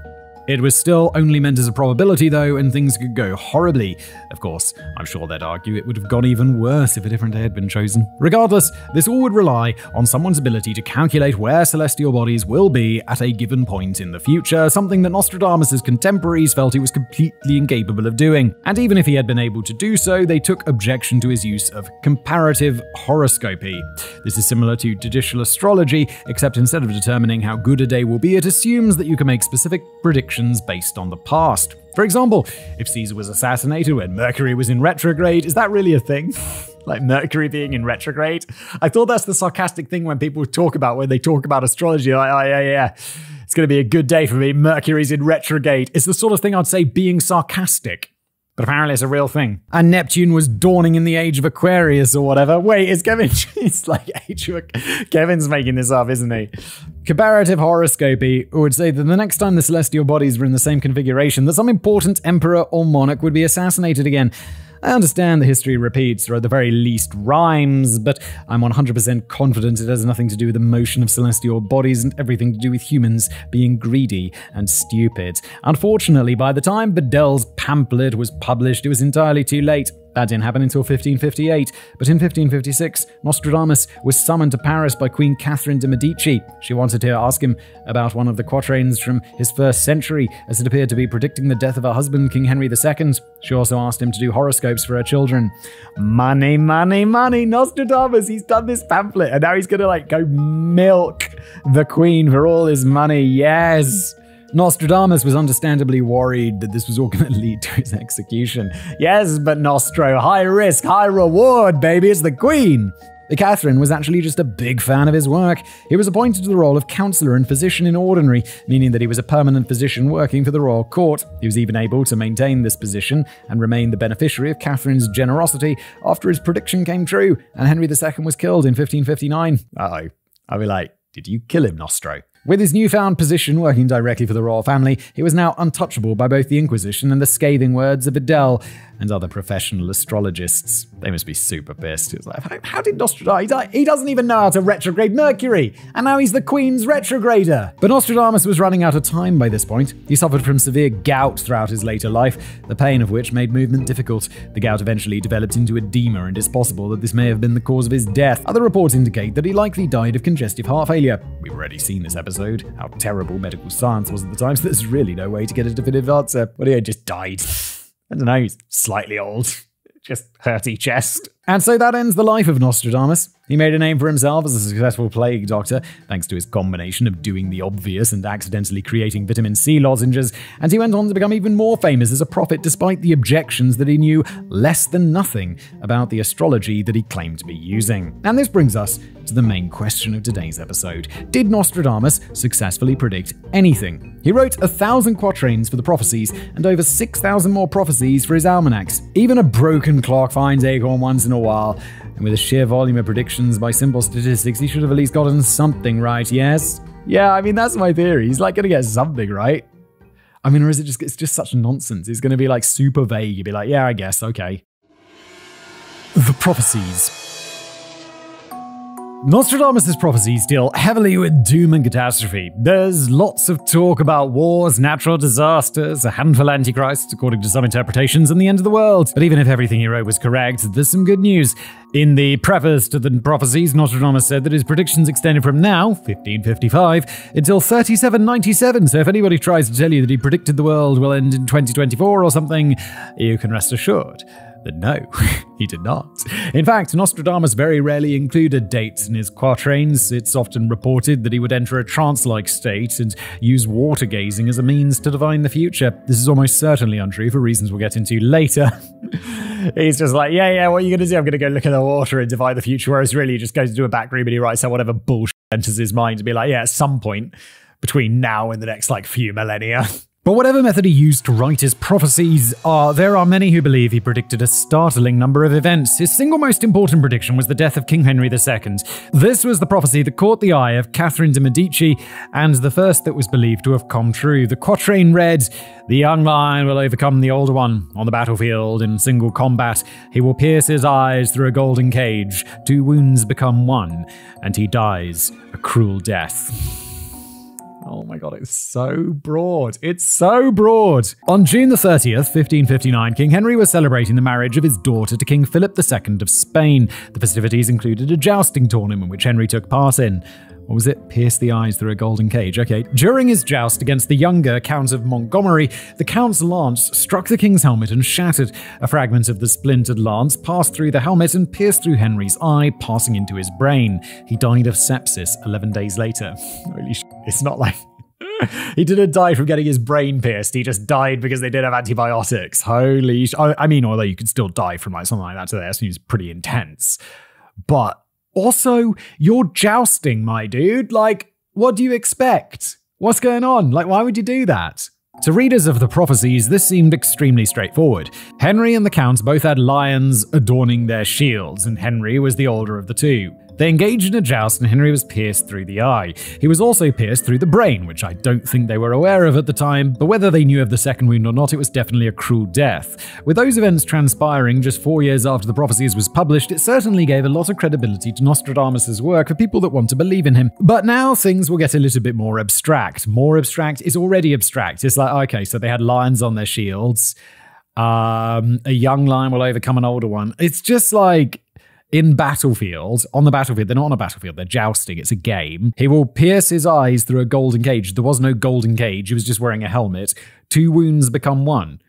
It was still only meant as a probability, though, and things could go horribly. Of course, I'm sure they'd argue it would have gone even worse if a different day had been chosen. Regardless, this all would rely on someone's ability to calculate where celestial bodies will be at a given point in the future, something that Nostradamus' contemporaries felt he was completely incapable of doing. And even if he had been able to do so, they took objection to his use of comparative horoscopy. This is similar to judicial astrology, except instead of determining how good a day will be, it assumes that you can make specific predictions based on the past. For example, if Caesar was assassinated when Mercury was in retrograde, is that really a thing? like Mercury being in retrograde. I thought that's the sarcastic thing when people talk about when they talk about astrology. Like, oh, yeah, yeah, it's going to be a good day for me. Mercury's in retrograde. It's the sort of thing I'd say being sarcastic. But apparently it's a real thing. And Neptune was dawning in the age of Aquarius or whatever. Wait, is Kevin? It's like age of Kevin's making this up, isn't he? Comparative horoscopy would say that the next time the celestial bodies were in the same configuration, that some important emperor or monarch would be assassinated again. I understand the history repeats, or at the very least rhymes, but I'm 100% confident it has nothing to do with the motion of celestial bodies and everything to do with humans being greedy and stupid. Unfortunately, by the time Bedell's pamphlet was published, it was entirely too late. That didn't happen until 1558, but in 1556, Nostradamus was summoned to Paris by Queen Catherine de' Medici. She wanted to ask him about one of the quatrains from his first century, as it appeared to be predicting the death of her husband, King Henry II. She also asked him to do horoscopes for her children. Money, money, money, Nostradamus, he's done this pamphlet, and now he's gonna like go milk the Queen for all his money. Yes. Nostradamus was understandably worried that this was all going to lead to his execution. Yes, but Nostro, high risk, high reward, baby, it's the Queen. Catherine was actually just a big fan of his work. He was appointed to the role of counselor and physician in ordinary, meaning that he was a permanent physician working for the royal court. He was even able to maintain this position and remain the beneficiary of Catherine's generosity after his prediction came true and Henry II was killed in 1559. oh. I'll be like, did you kill him, Nostro? With his newfound position working directly for the royal family, he was now untouchable by both the Inquisition and the scathing words of Bedell and other professional astrologists. They must be super pissed. It's like, how, how did Nostradamus? He doesn't even know how to retrograde Mercury, and now he's the Queen's retrograder. But Nostradamus was running out of time by this point. He suffered from severe gout throughout his later life, the pain of which made movement difficult. The gout eventually developed into edema, and it's possible that this may have been the cause of his death. Other reports indicate that he likely died of congestive heart failure. We've already seen this episode, how terrible medical science was at the time, so there's really no way to get a definitive answer. But he just died. I don't know, he's slightly old. Just hurty chest. And so that ends the life of Nostradamus. He made a name for himself as a successful plague doctor, thanks to his combination of doing the obvious and accidentally creating vitamin C lozenges, and he went on to become even more famous as a prophet despite the objections that he knew less than nothing about the astrology that he claimed to be using. And this brings us to the main question of today's episode Did Nostradamus successfully predict anything? He wrote a thousand quatrains for the prophecies and over 6,000 more prophecies for his almanacs. Even a broken clock finds acorn once in a while, and with a sheer volume of predictions by simple statistics, he should have at least gotten something right, yes? Yeah, I mean, that's my theory. He's like to get something right. I mean, or is it just, it's just such nonsense? Going to be like super vague. You'd be like, yeah, I guess, okay. The prophecies. Nostradamus' prophecies deal heavily with doom and catastrophe. There's lots of talk about wars, natural disasters, a handful of antichrists, according to some interpretations, and the end of the world. But even if everything he wrote was correct, there's some good news. In the preface to the prophecies, Nostradamus said that his predictions extended from now, 1555, until 3797. So if anybody tries to tell you that he predicted the world will end in 2024 or something, you can rest assured no, he did not. In fact, Nostradamus very rarely included dates in his quatrains. It's often reported that he would enter a trance like state and use water gazing as a means to divine the future. This is almost certainly untrue for reasons we'll get into later. He's just like, yeah, yeah, what are you going to do? I'm going to go look at the water and divine the future. Whereas really, he just goes into a back room and he writes out whatever bullshit enters his mind to be like, yeah, at some point between now and the next like few millennia. But whatever method he used to write his prophecies are, there are many who believe he predicted a startling number of events. His single most important prediction was the death of King Henry II. This was the prophecy that caught the eye of Catherine de' Medici and the first that was believed to have come true. The quatrain read, The young lion will overcome the older one on the battlefield in single combat. He will pierce his eyes through a golden cage. Two wounds become one, and he dies a cruel death. Oh my god, it's so broad. It's so broad. On June the 30th, 1559, King Henry was celebrating the marriage of his daughter to King Philip II of Spain. The festivities included a jousting tournament which Henry took part in. What was it? Pierce the eyes through a golden cage. Okay. During his joust against the younger Count of Montgomery, the Count's lance struck the king's helmet and shattered. A fragment of the splintered lance passed through the helmet and pierced through Henry's eye, passing into his brain. He died of sepsis 11 days later. Holy sh- It's not like. he didn't die from getting his brain pierced. He just died because they didn't have antibiotics. Holy sh- I, I mean, although you could still die from like something like that today, that seems pretty intense. But also, you're jousting, my dude. Like, what do you expect? What's going on? Like, why would you do that? To readers of the prophecies, this seemed extremely straightforward. Henry and the Count both had lions adorning their shields, and Henry was the older of the two. They engaged in a joust and Henry was pierced through the eye. He was also pierced through the brain, which I don't think they were aware of at the time, but whether they knew of the second wound or not, it was definitely a cruel death. With those events transpiring just four years after the prophecies was published, it certainly gave a lot of credibility to Nostradamus' work for people that want to believe in him. But now things will get a little bit more abstract. More abstract is already abstract. It's like, okay, so they had lions on their shields. Um, a young lion will overcome an older one. It's just like in battlefield, on the battlefield, they're not on a battlefield, they're jousting, it's a game. He will pierce his eyes through a golden cage. There was no golden cage, he was just wearing a helmet. Two wounds become one.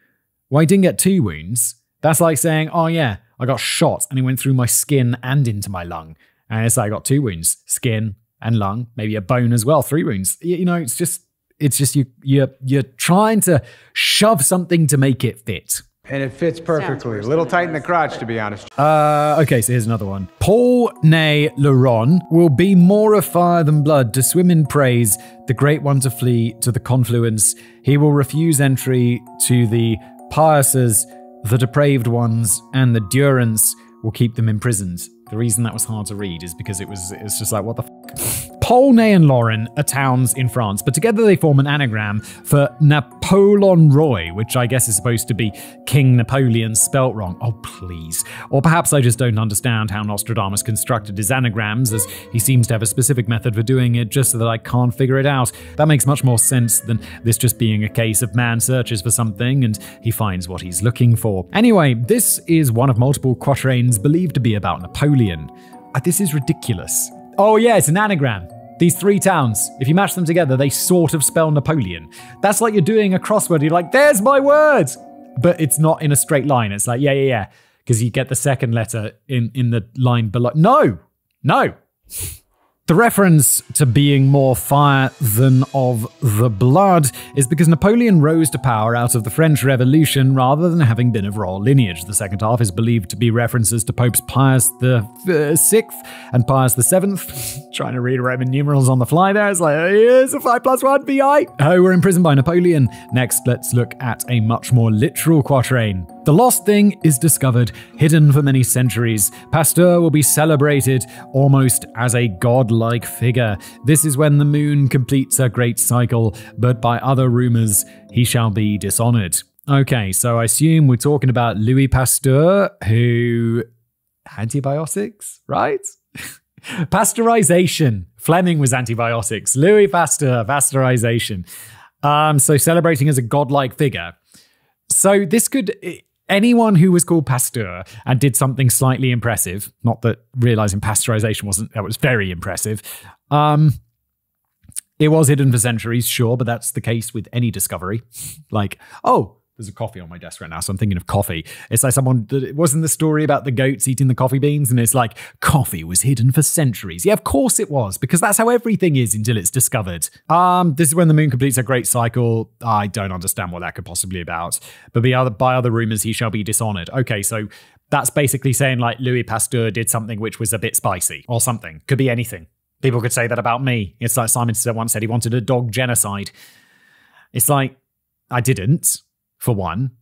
Well, he didn't get two wounds. That's like saying, oh yeah, I got shot and he went through my skin and into my lung. And it's like I got two wounds, skin and lung, maybe a bone as well, three wounds. You know, it's just it's just you you're you're trying to shove something to make it fit. And it fits perfectly. A little tight in the crotch, to be honest. Uh, okay, so here's another one. Paul Nay Leron will be more of fire than blood to swim in praise, the great one to flee to the confluence. He will refuse entry to the piouses, the depraved ones, and the durance will keep them imprisoned. The reason that was hard to read is because it was it's just like what the f- Polnay and Lauren are towns in France, but together they form an anagram for Napoleon Roy, which I guess is supposed to be King Napoleon spelt wrong. Oh, please. Or perhaps I just don't understand how Nostradamus constructed his anagrams, as he seems to have a specific method for doing it just so that I can't figure it out. That makes much more sense than this just being a case of man searches for something and he finds what he's looking for. Anyway, this is one of multiple quatrains believed to be about Napoleon. Uh, This is ridiculous. Oh, yeah, it's an anagram. These three towns, if you match them together, they sort of spell Napoleon. That's like you're doing a crossword. You're like, there's my words, But it's not in a straight line. It's like, yeah, yeah, yeah. Because you get the second letter in, in the line below. No, no. The reference to being more fire than of the blood is because Napoleon rose to power out of the French Revolution rather than having been of royal lineage. The second half is believed to be references to Popes Pius Sixth and Pius Seventh. Trying to read Roman numerals on the fly there. It's like, oh, here's a 5 plus 1 VI. Oh, we're imprisoned by Napoleon. Next, let's look at a much more literal quatrain. The lost thing is discovered, hidden for many centuries. Pasteur will be celebrated almost as a godlike figure. This is when the moon completes her great cycle, but by other rumors, he shall be dishonored. Okay, so I assume we're talking about Louis Pasteur, who. Antibiotics, right? Pasteurization. Fleming was antibiotics. Louis Pasteur, pasteurization. Um, so celebrating as a godlike figure. So this could anyone who was called Pasteur and did something slightly impressive, not that realizing pasteurization wasn't that was very impressive. Um it was hidden for centuries, sure, but that's the case with any discovery. like, oh, there's a coffee on my desk right now, so I'm thinking of coffee. It's like someone it wasn't the story about the goats eating the coffee beans, and it's like coffee was hidden for centuries. Yeah, of course it was, because that's how everything is until it's discovered. Um, this is when the moon completes a great cycle. I don't understand what that could possibly be about. But by other, by other rumors, he shall be dishonored. Okay, so that's basically saying like Louis Pasteur did something which was a bit spicy or something. Could be anything. People could say that about me. It's like Simon said once said he wanted a dog genocide. It's like, I didn't, for one.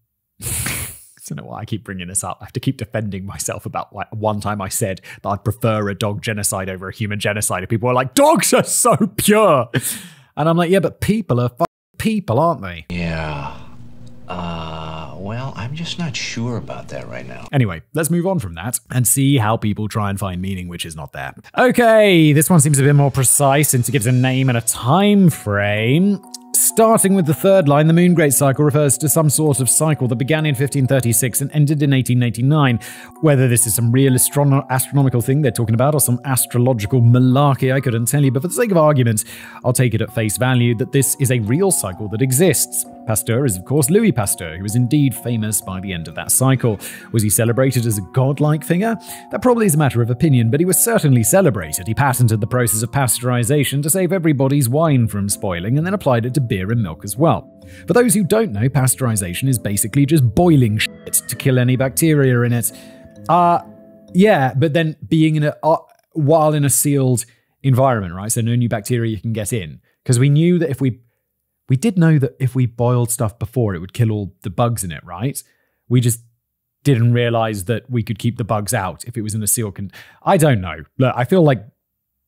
I don't know why I keep bringing this up. I have to keep defending myself about like one time I said that I'd prefer a dog genocide over a human genocide. And people are like, dogs are so pure. And I'm like, yeah, but people are people, aren't they? Yeah. Uh, well, I'm just not sure about that right now. Anyway, let's move on from that and see how people try and find meaning which is not there. Okay, this one seems a bit more precise since it gives a name and a time frame. Starting with the third line, the moon great cycle refers to some sort of cycle that began in 1536 and ended in 1889. Whether this is some real astrono- astronomical thing they're talking about or some astrological malarkey, I couldn't tell you, but for the sake of argument, I'll take it at face value that this is a real cycle that exists. Pasteur is, of course, Louis Pasteur, who was indeed famous by the end of that cycle. Was he celebrated as a godlike figure? That probably is a matter of opinion, but he was certainly celebrated. He patented the process of pasteurization to save everybody's wine from spoiling and then applied it to beer and milk as well. For those who don't know, pasteurization is basically just boiling shit to kill any bacteria in it. Uh, yeah, but then being in a, uh, while in a sealed environment, right? So no new bacteria you can get in. Because we knew that if we we did know that if we boiled stuff before, it would kill all the bugs in it, right? We just didn't realize that we could keep the bugs out if it was in a seal. Con- I don't know. Look, I feel like.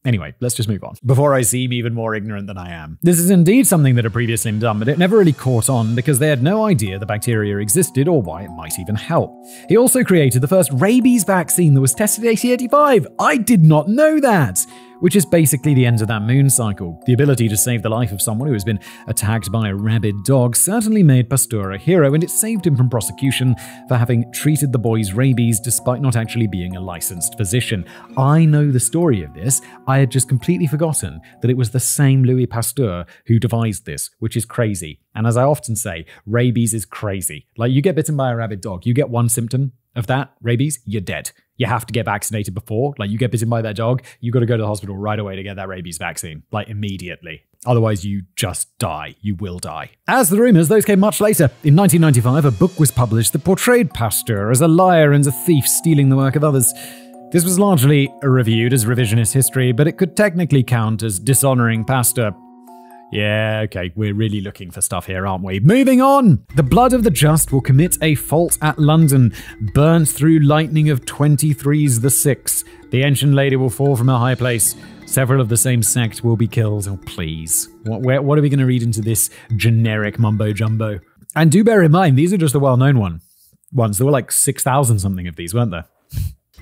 Anyway, let's just move on before I seem even more ignorant than I am. This is indeed something that had previously been done, but it never really caught on because they had no idea the bacteria existed or why it might even help. He also created the first rabies vaccine that was tested in 1885. I did not know that which is basically the end of that moon cycle. The ability to save the life of someone who has been attacked by a rabid dog certainly made Pasteur a hero, and it saved him from prosecution for having treated the boy's rabies despite not actually being a licensed physician. I know the story of this. I had just completely forgotten that it was the same Louis Pasteur who devised this, which is crazy. And as I often say, rabies is crazy. Like you get bitten by a rabid dog, you get one symptom of that, rabies, you're dead you have to get vaccinated before. Like you get bitten by that dog, you got to go to the hospital right away to get that rabies vaccine, like immediately. Otherwise, you just die. You will die. As the rumors, those came much later. In 1995, a book was published that portrayed Pasteur as a liar and a thief stealing the work of others. This was largely reviewed as revisionist history, but it could technically count as dishonoring Pasteur. Yeah, okay, we're really looking for stuff here, aren't we? Moving on! The blood of the just will commit a fault at London, burnt through lightning of 23's the six. The ancient lady will fall from her high place. Several of the same sect will be killed. Oh, please. What, where, what are we going to read into this generic mumbo jumbo? And do bear in mind, these are just the well known one ones. There were like 6,000 something of these, weren't there?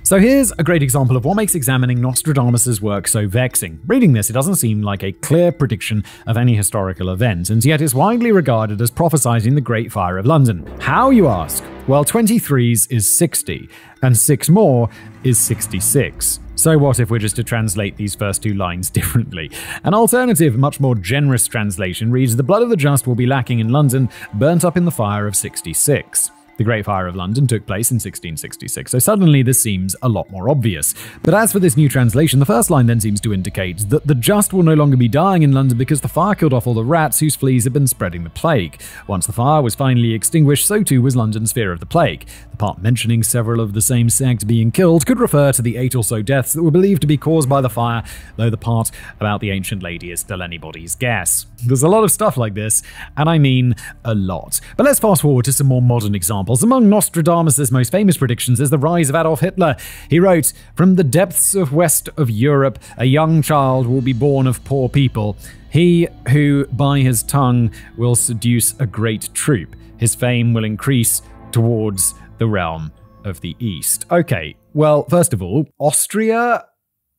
So here's a great example of what makes examining Nostradamus' work so vexing. Reading this, it doesn't seem like a clear prediction of any historical event, and yet is widely regarded as prophesying the Great Fire of London. How, you ask? Well, 23s is 60, and 6 more is 66. So, what if we're just to translate these first two lines differently? An alternative, much more generous translation reads The blood of the just will be lacking in London, burnt up in the fire of 66. The Great Fire of London took place in 1666, so suddenly this seems a lot more obvious. But as for this new translation, the first line then seems to indicate that the just will no longer be dying in London because the fire killed off all the rats whose fleas had been spreading the plague. Once the fire was finally extinguished, so too was London's fear of the plague. The part mentioning several of the same sect being killed could refer to the eight or so deaths that were believed to be caused by the fire, though the part about the ancient lady is still anybody's guess. There's a lot of stuff like this, and I mean a lot. But let's fast forward to some more modern examples examples. Among Nostradamus' most famous predictions is the rise of Adolf Hitler. He wrote, From the depths of west of Europe, a young child will be born of poor people. He who by his tongue will seduce a great troop. His fame will increase towards the realm of the East. Okay, well, first of all, Austria,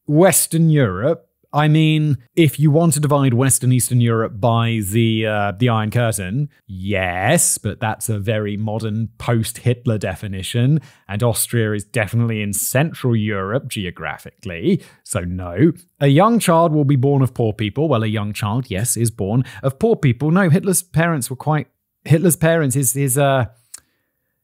Western Europe, I mean, if you want to divide Western Eastern Europe by the uh, the Iron Curtain, yes, but that's a very modern post-Hitler definition, and Austria is definitely in Central Europe geographically, so no. A young child will be born of poor people. Well, a young child, yes, is born of poor people. No, Hitler's parents were quite Hitler's parents. His his uh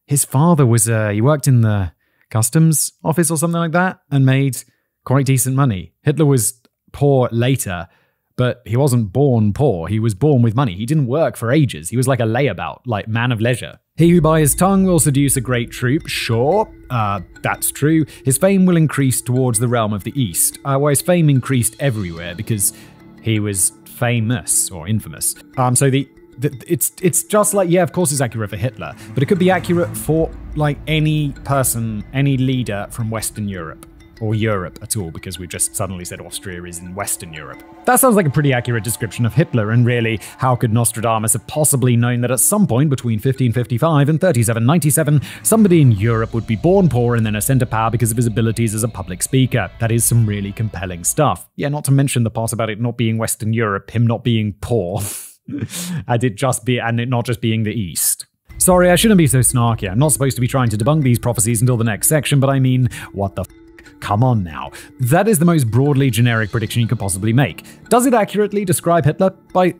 his father was uh he worked in the customs office or something like that and made quite decent money. Hitler was poor later, but he wasn't born poor. He was born with money. He didn't work for ages. He was like a layabout, like man of leisure. He who by his tongue will seduce a great troop, sure, uh, that's true. His fame will increase towards the realm of the East. Uh, well, his fame increased everywhere because he was famous or infamous. Um, so the it's it's just like yeah, of course it's accurate for Hitler, but it could be accurate for like any person, any leader from Western Europe or Europe at all, because we just suddenly said Austria is in Western Europe. That sounds like a pretty accurate description of Hitler, and really, how could Nostradamus have possibly known that at some point between 1555 and 3797, somebody in Europe would be born poor and then ascend to power because of his abilities as a public speaker? That is some really compelling stuff. Yeah, not to mention the part about it not being Western Europe, him not being poor. and it just be and it not just being the East. Sorry, I shouldn't be so snarky. I'm not supposed to be trying to debunk these prophecies until the next section, but I mean, what the Come on now. That is the most broadly generic prediction you could possibly make. Does it accurately describe Hitler? By.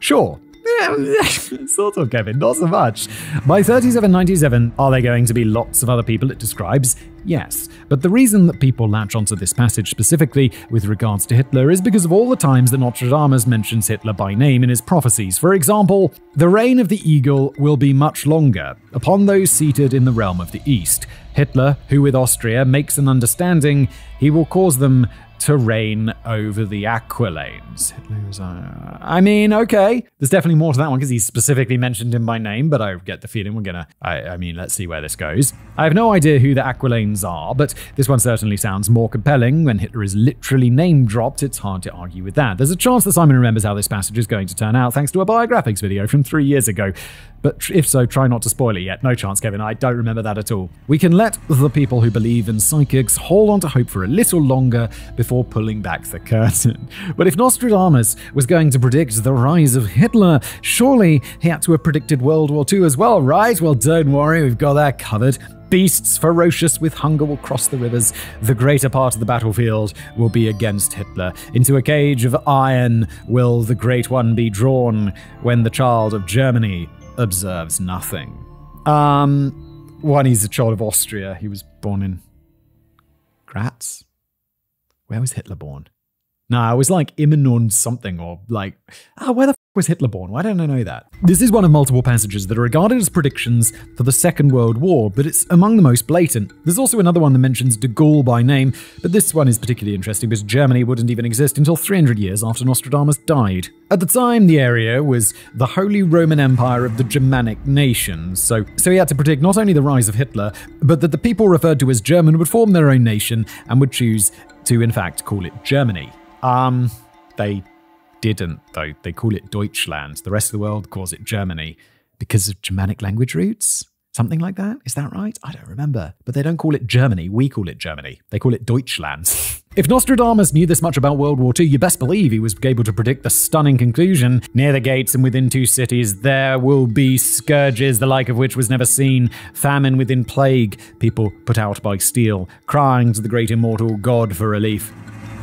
Sure. sort of, Kevin, not so much. By 3797, are there going to be lots of other people it describes? Yes. But the reason that people latch onto this passage specifically with regards to Hitler is because of all the times that Nostradamus mentions Hitler by name in his prophecies. For example, the reign of the eagle will be much longer upon those seated in the realm of the East. Hitler, who with Austria makes an understanding, he will cause them to reign over the Aquilanes. Uh, I mean, okay, there's definitely more to that one because he's specifically mentioned him by name, but I get the feeling we're gonna. I, I, mean, let's see where this goes. I have no idea who the Aquilanes are, but this one certainly sounds more compelling. When Hitler is literally name dropped, it's hard to argue with that. There's a chance that Simon remembers how this passage is going to turn out thanks to a biographics video from three years ago. But if so, try not to spoil it yet. No chance, Kevin. I don't remember that at all. We can let the people who believe in psychics hold on to hope for a little longer before pulling back the curtain. But if Nostradamus was going to predict the rise of Hitler, surely he had to have predicted World War II as well, right? Well, don't worry, we've got that covered. Beasts ferocious with hunger will cross the rivers. The greater part of the battlefield will be against Hitler. Into a cage of iron will the Great One be drawn when the child of Germany observes nothing. Um, one, he's a child of Austria. He was born in Graz. Where was Hitler born? No, it was like Imenon something, or like, ah, oh, where the f- was Hitler born? Why don't I know that? This is one of multiple passages that are regarded as predictions for the Second World War, but it's among the most blatant. There's also another one that mentions de Gaulle by name, but this one is particularly interesting because Germany wouldn't even exist until 300 years after Nostradamus died. At the time, the area was the Holy Roman Empire of the Germanic nations, so, so he had to predict not only the rise of Hitler, but that the people referred to as German would form their own nation and would choose to, in fact, call it Germany. Um, they didn't, though. They call it Deutschland. The rest of the world calls it Germany because of Germanic language roots. Something like that? Is that right? I don't remember. But they don't call it Germany. We call it Germany. They call it Deutschland. if Nostradamus knew this much about World War II, you best believe he was able to predict the stunning conclusion. Near the gates and within two cities, there will be scourges, the like of which was never seen, famine within plague, people put out by steel, crying to the great immortal God for relief.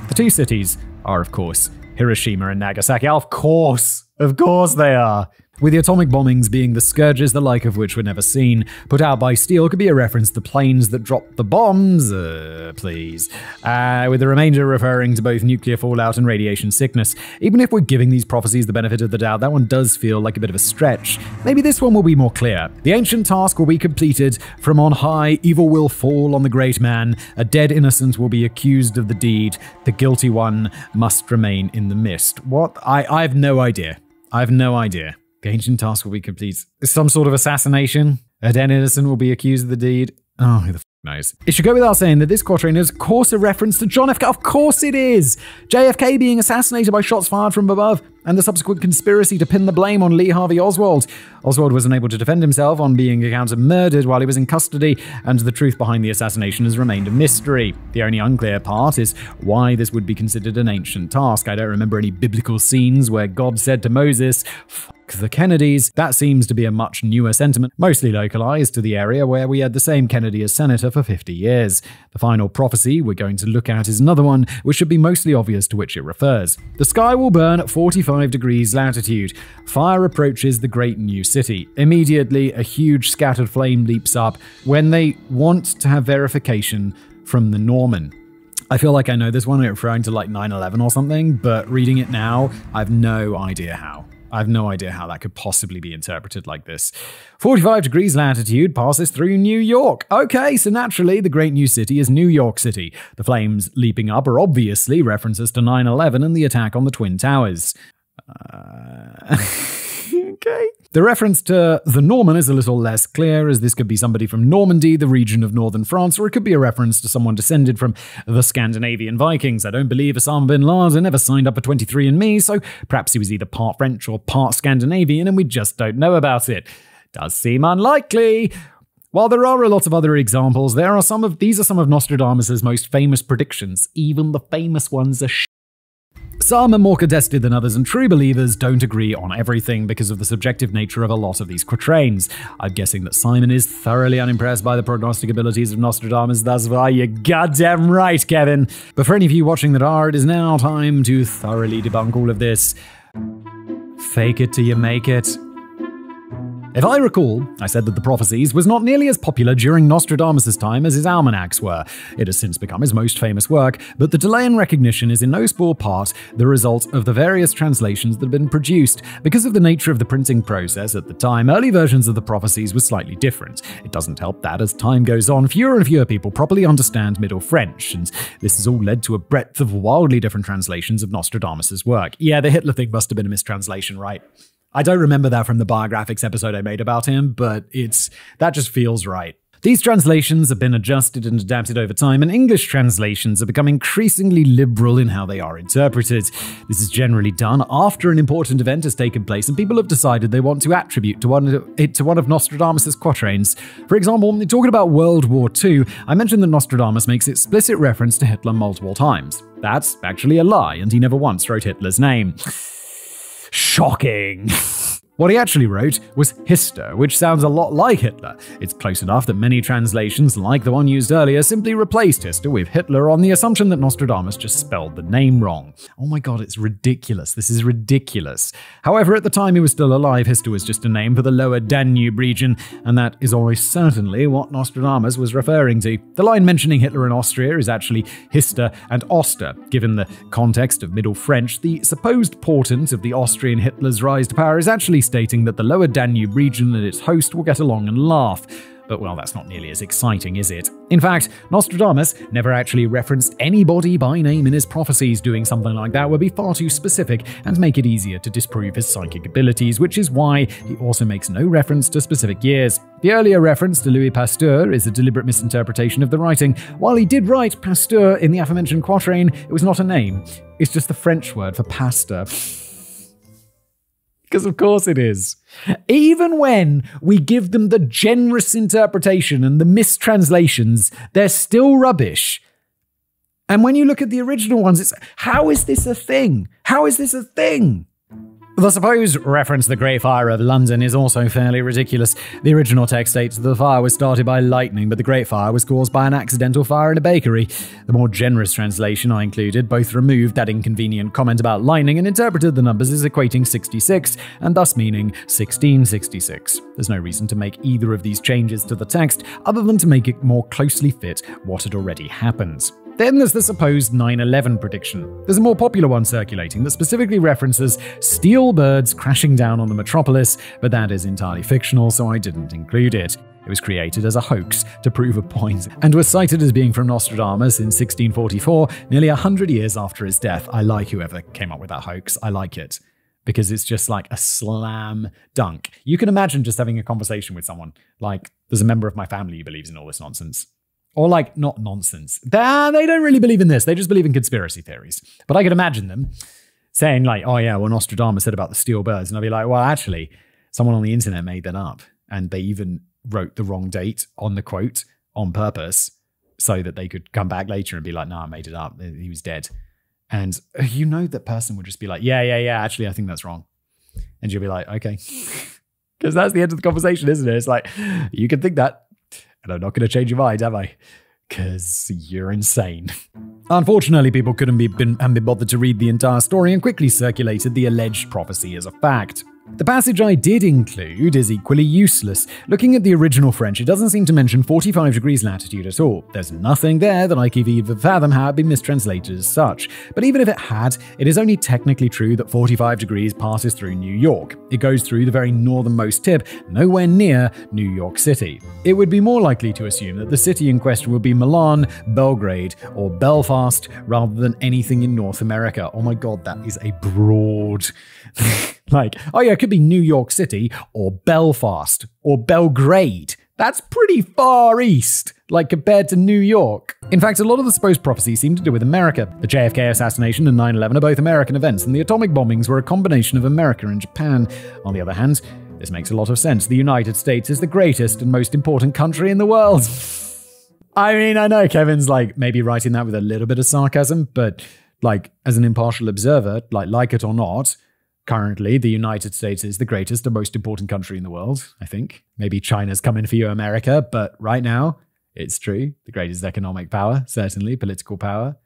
The two cities are, of course, Hiroshima and Nagasaki. Of course, of course they are. With the atomic bombings being the scourges, the like of which were never seen, put out by steel could be a reference to the planes that dropped the bombs, uh, please. Uh, with the remainder referring to both nuclear fallout and radiation sickness. Even if we're giving these prophecies the benefit of the doubt, that one does feel like a bit of a stretch. Maybe this one will be more clear. The ancient task will be completed. From on high, evil will fall on the great man. A dead innocent will be accused of the deed. The guilty one must remain in the mist. What? I, I have no idea. I have no idea. The ancient task will be complete. Some sort of assassination. A dead innocent will be accused of the deed. Oh, who the f knows? It should go without saying that this quatrain is, of course, a reference to John F. Of course it is! JFK being assassinated by shots fired from above, and the subsequent conspiracy to pin the blame on Lee Harvey Oswald. Oswald was unable to defend himself on being accounted murdered while he was in custody, and the truth behind the assassination has remained a mystery. The only unclear part is why this would be considered an ancient task. I don't remember any biblical scenes where God said to Moses, the Kennedys, that seems to be a much newer sentiment, mostly localized to the area where we had the same Kennedy as senator for 50 years. The final prophecy we're going to look at is another one, which should be mostly obvious to which it refers. The sky will burn at 45 degrees latitude. Fire approaches the great new city. Immediately, a huge scattered flame leaps up when they want to have verification from the Norman. I feel like I know this one referring to like 9 11 or something, but reading it now, I have no idea how. I have no idea how that could possibly be interpreted like this. 45 degrees latitude passes through New York. Okay, so naturally, the great new city is New York City. The flames leaping up are obviously references to 9 11 and the attack on the Twin Towers. Uh... The reference to the Norman is a little less clear, as this could be somebody from Normandy, the region of northern France, or it could be a reference to someone descended from the Scandinavian Vikings. I don't believe Osama bin Laden ever signed up for 23andMe, so perhaps he was either part French or part Scandinavian, and we just don't know about it. Does seem unlikely. While there are a lot of other examples, there are some of these are some of Nostradamus's most famous predictions. Even the famous ones are some are more contested than others, and true believers don't agree on everything because of the subjective nature of a lot of these quatrains. I'm guessing that Simon is thoroughly unimpressed by the prognostic abilities of Nostradamus, that's why you're goddamn right, Kevin. But for any of you watching that are, it is now time to thoroughly debunk all of this. fake it till you make it. If I recall, I said that the prophecies was not nearly as popular during Nostradamus' time as his almanacs were. It has since become his most famous work, but the delay in recognition is in no small part the result of the various translations that have been produced. Because of the nature of the printing process at the time, early versions of the prophecies were slightly different. It doesn't help that, as time goes on, fewer and fewer people properly understand Middle French, and this has all led to a breadth of wildly different translations of Nostradamus' work. Yeah, the Hitler thing must have been a mistranslation, right? I don't remember that from the biographics episode I made about him, but it's that just feels right. These translations have been adjusted and adapted over time, and English translations have become increasingly liberal in how they are interpreted. This is generally done after an important event has taken place and people have decided they want to attribute to one, it to one of Nostradamus' quatrains. For example, talking about World War II, I mentioned that Nostradamus makes explicit reference to Hitler multiple times. That's actually a lie, and he never once wrote Hitler's name. Shocking. What he actually wrote was Hister, which sounds a lot like Hitler. It's close enough that many translations, like the one used earlier, simply replaced Hister with Hitler on the assumption that Nostradamus just spelled the name wrong. Oh my god, it's ridiculous. This is ridiculous. However, at the time he was still alive, Hister was just a name for the lower Danube region, and that is almost certainly what Nostradamus was referring to. The line mentioning Hitler in Austria is actually Hister and Oster. Given the context of Middle French, the supposed portent of the Austrian Hitler's rise to power is actually stating that the lower Danube region and its host will get along and laugh. But well, that's not nearly as exciting, is it? In fact, Nostradamus never actually referenced anybody by name in his prophecies. Doing something like that would be far too specific and make it easier to disprove his psychic abilities, which is why he also makes no reference to specific years. The earlier reference to Louis Pasteur is a deliberate misinterpretation of the writing. While he did write Pasteur in the aforementioned quatrain, it was not a name, it's just the French word for pastor. Because of course it is. Even when we give them the generous interpretation and the mistranslations, they're still rubbish. And when you look at the original ones, it's how is this a thing? How is this a thing? The supposed reference to the Great Fire of London is also fairly ridiculous. The original text states that the fire was started by lightning, but the Great Fire was caused by an accidental fire in a bakery. The more generous translation I included both removed that inconvenient comment about lightning and interpreted the numbers as equating 66, and thus meaning 1666. There's no reason to make either of these changes to the text other than to make it more closely fit what had already happened. Then there's the supposed 9 11 prediction. There's a more popular one circulating that specifically references steel birds crashing down on the metropolis, but that is entirely fictional, so I didn't include it. It was created as a hoax to prove a point, and was cited as being from Nostradamus in 1644, nearly a hundred years after his death. I like whoever came up with that hoax. I like it because it's just like a slam dunk. You can imagine just having a conversation with someone like, there's a member of my family who believes in all this nonsense. Or like, not nonsense. They, they don't really believe in this. They just believe in conspiracy theories. But I could imagine them saying like, oh yeah, well, Nostradamus said about the steel birds. And I'd be like, well, actually, someone on the internet made that up. And they even wrote the wrong date on the quote on purpose so that they could come back later and be like, no, I made it up. He was dead. And uh, you know that person would just be like, yeah, yeah, yeah, actually, I think that's wrong. And you'll be like, okay. Because that's the end of the conversation, isn't it? It's like, you can think that, and I'm not going to change your mind, am I? Because you're insane. Unfortunately, people couldn't be been, and been bothered to read the entire story and quickly circulated the alleged prophecy as a fact. The passage I did include is equally useless. Looking at the original French, it doesn't seem to mention 45 degrees latitude at all. There's nothing there that I could even fathom how it been mistranslated as such. But even if it had, it is only technically true that 45 degrees passes through New York. It goes through the very northernmost tip, nowhere near New York City. It would be more likely to assume that the city in question would be Milan, Belgrade, or Belfast rather than anything in North America. Oh my god, that is a broad. Like, oh yeah, it could be New York City or Belfast or Belgrade. That's pretty far east, like compared to New York. In fact, a lot of the supposed prophecies seem to do with America. The JFK assassination and 9 11 are both American events, and the atomic bombings were a combination of America and Japan. On the other hand, this makes a lot of sense. The United States is the greatest and most important country in the world. I mean, I know Kevin's like maybe writing that with a little bit of sarcasm, but like as an impartial observer, like like it or not, Currently, the United States is the greatest and most important country in the world, I think. Maybe China's coming for you, America, but right now, it's true. The greatest economic power, certainly, political power,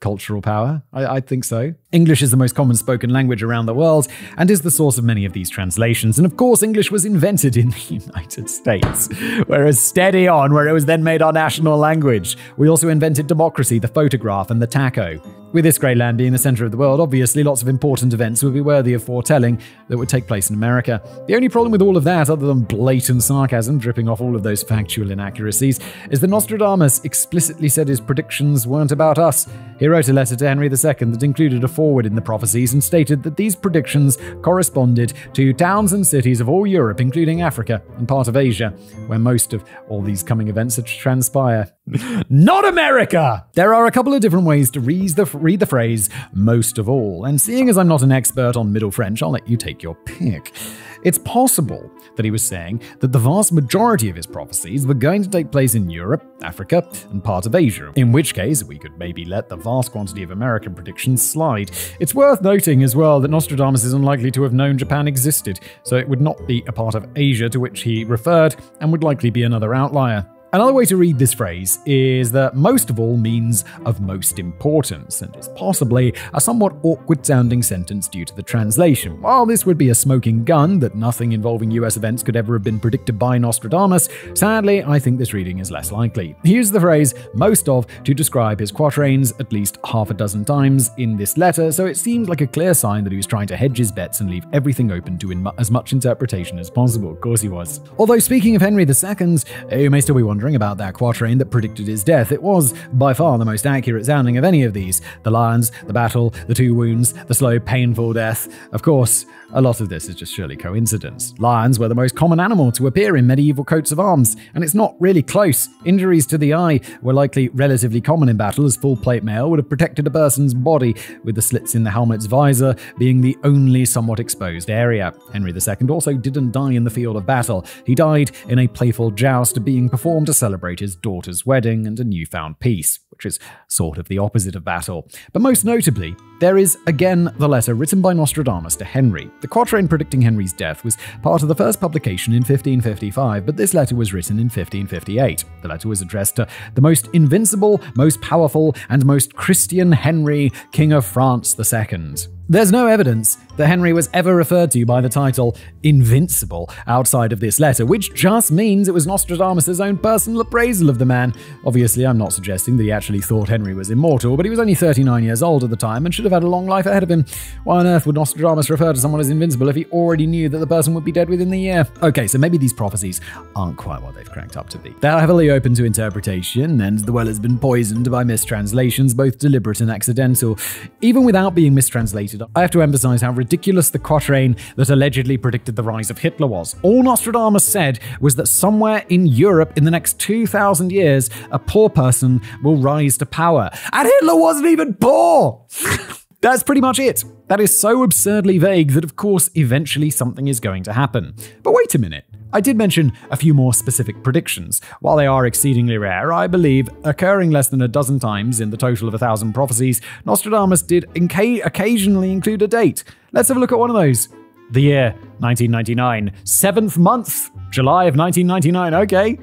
cultural power. I, I think so. English is the most common spoken language around the world and is the source of many of these translations. And of course, English was invented in the United States, whereas steady on, where it was then made our national language. We also invented democracy, the photograph, and the taco. With this great land being the center of the world, obviously lots of important events would be worthy of foretelling that would take place in America. The only problem with all of that, other than blatant sarcasm dripping off all of those factual inaccuracies, is that Nostradamus explicitly said his predictions weren't about us. He wrote a letter to Henry II that included a forward in the prophecies and stated that these predictions corresponded to towns and cities of all Europe, including Africa and part of Asia, where most of all these coming events are to transpire. Not America! There are a couple of different ways to read the, read the phrase most of all, and seeing as I'm not an expert on Middle French, I'll let you take your pick. It's possible that he was saying that the vast majority of his prophecies were going to take place in Europe, Africa, and part of Asia, in which case we could maybe let the vast quantity of American predictions slide. It's worth noting as well that Nostradamus is unlikely to have known Japan existed, so it would not be a part of Asia to which he referred, and would likely be another outlier. Another way to read this phrase is that most of all means of most importance, and is possibly a somewhat awkward sounding sentence due to the translation. While this would be a smoking gun that nothing involving US events could ever have been predicted by Nostradamus, sadly, I think this reading is less likely. He used the phrase most of to describe his quatrains at least half a dozen times in this letter, so it seems like a clear sign that he was trying to hedge his bets and leave everything open to as much interpretation as possible. Of course he was. Although, speaking of Henry II, you eh, may still be wondering wondering about that quatrain that predicted his death. It was by far the most accurate sounding of any of these the lions, the battle, the two wounds, the slow, painful death. Of course, a lot of this is just surely coincidence. Lions were the most common animal to appear in medieval coats of arms, and it's not really close. Injuries to the eye were likely relatively common in battle, as full plate mail would have protected a person's body, with the slits in the helmet's visor being the only somewhat exposed area. Henry II also didn't die in the field of battle. He died in a playful joust being performed to celebrate his daughter's wedding and a newfound peace, which is sort of the opposite of battle. But most notably, there is again the letter written by Nostradamus to Henry. The quatrain predicting Henry's death was part of the first publication in 1555, but this letter was written in 1558. The letter was addressed to the most invincible, most powerful, and most Christian Henry, King of France II. There's no evidence that Henry was ever referred to by the title Invincible outside of this letter, which just means it was Nostradamus' own personal appraisal of the man. Obviously, I'm not suggesting that he actually thought Henry was immortal, but he was only 39 years old at the time and should have had a long life ahead of him. Why on earth would Nostradamus refer to someone as invincible if he already knew that the person would be dead within the year? Okay, so maybe these prophecies aren't quite what they've cranked up to be. They're heavily open to interpretation, and the well has been poisoned by mistranslations, both deliberate and accidental. Even without being mistranslated, I have to emphasize how ridiculous the quatrain that allegedly predicted the rise of Hitler was. All Nostradamus said was that somewhere in Europe in the next 2,000 years, a poor person will rise to power. And Hitler wasn't even poor! That's pretty much it. That is so absurdly vague that, of course, eventually something is going to happen. But wait a minute. I did mention a few more specific predictions. While they are exceedingly rare, I believe, occurring less than a dozen times in the total of a thousand prophecies, Nostradamus did inca- occasionally include a date. Let's have a look at one of those. The year 1999, seventh month, July of 1999, okay.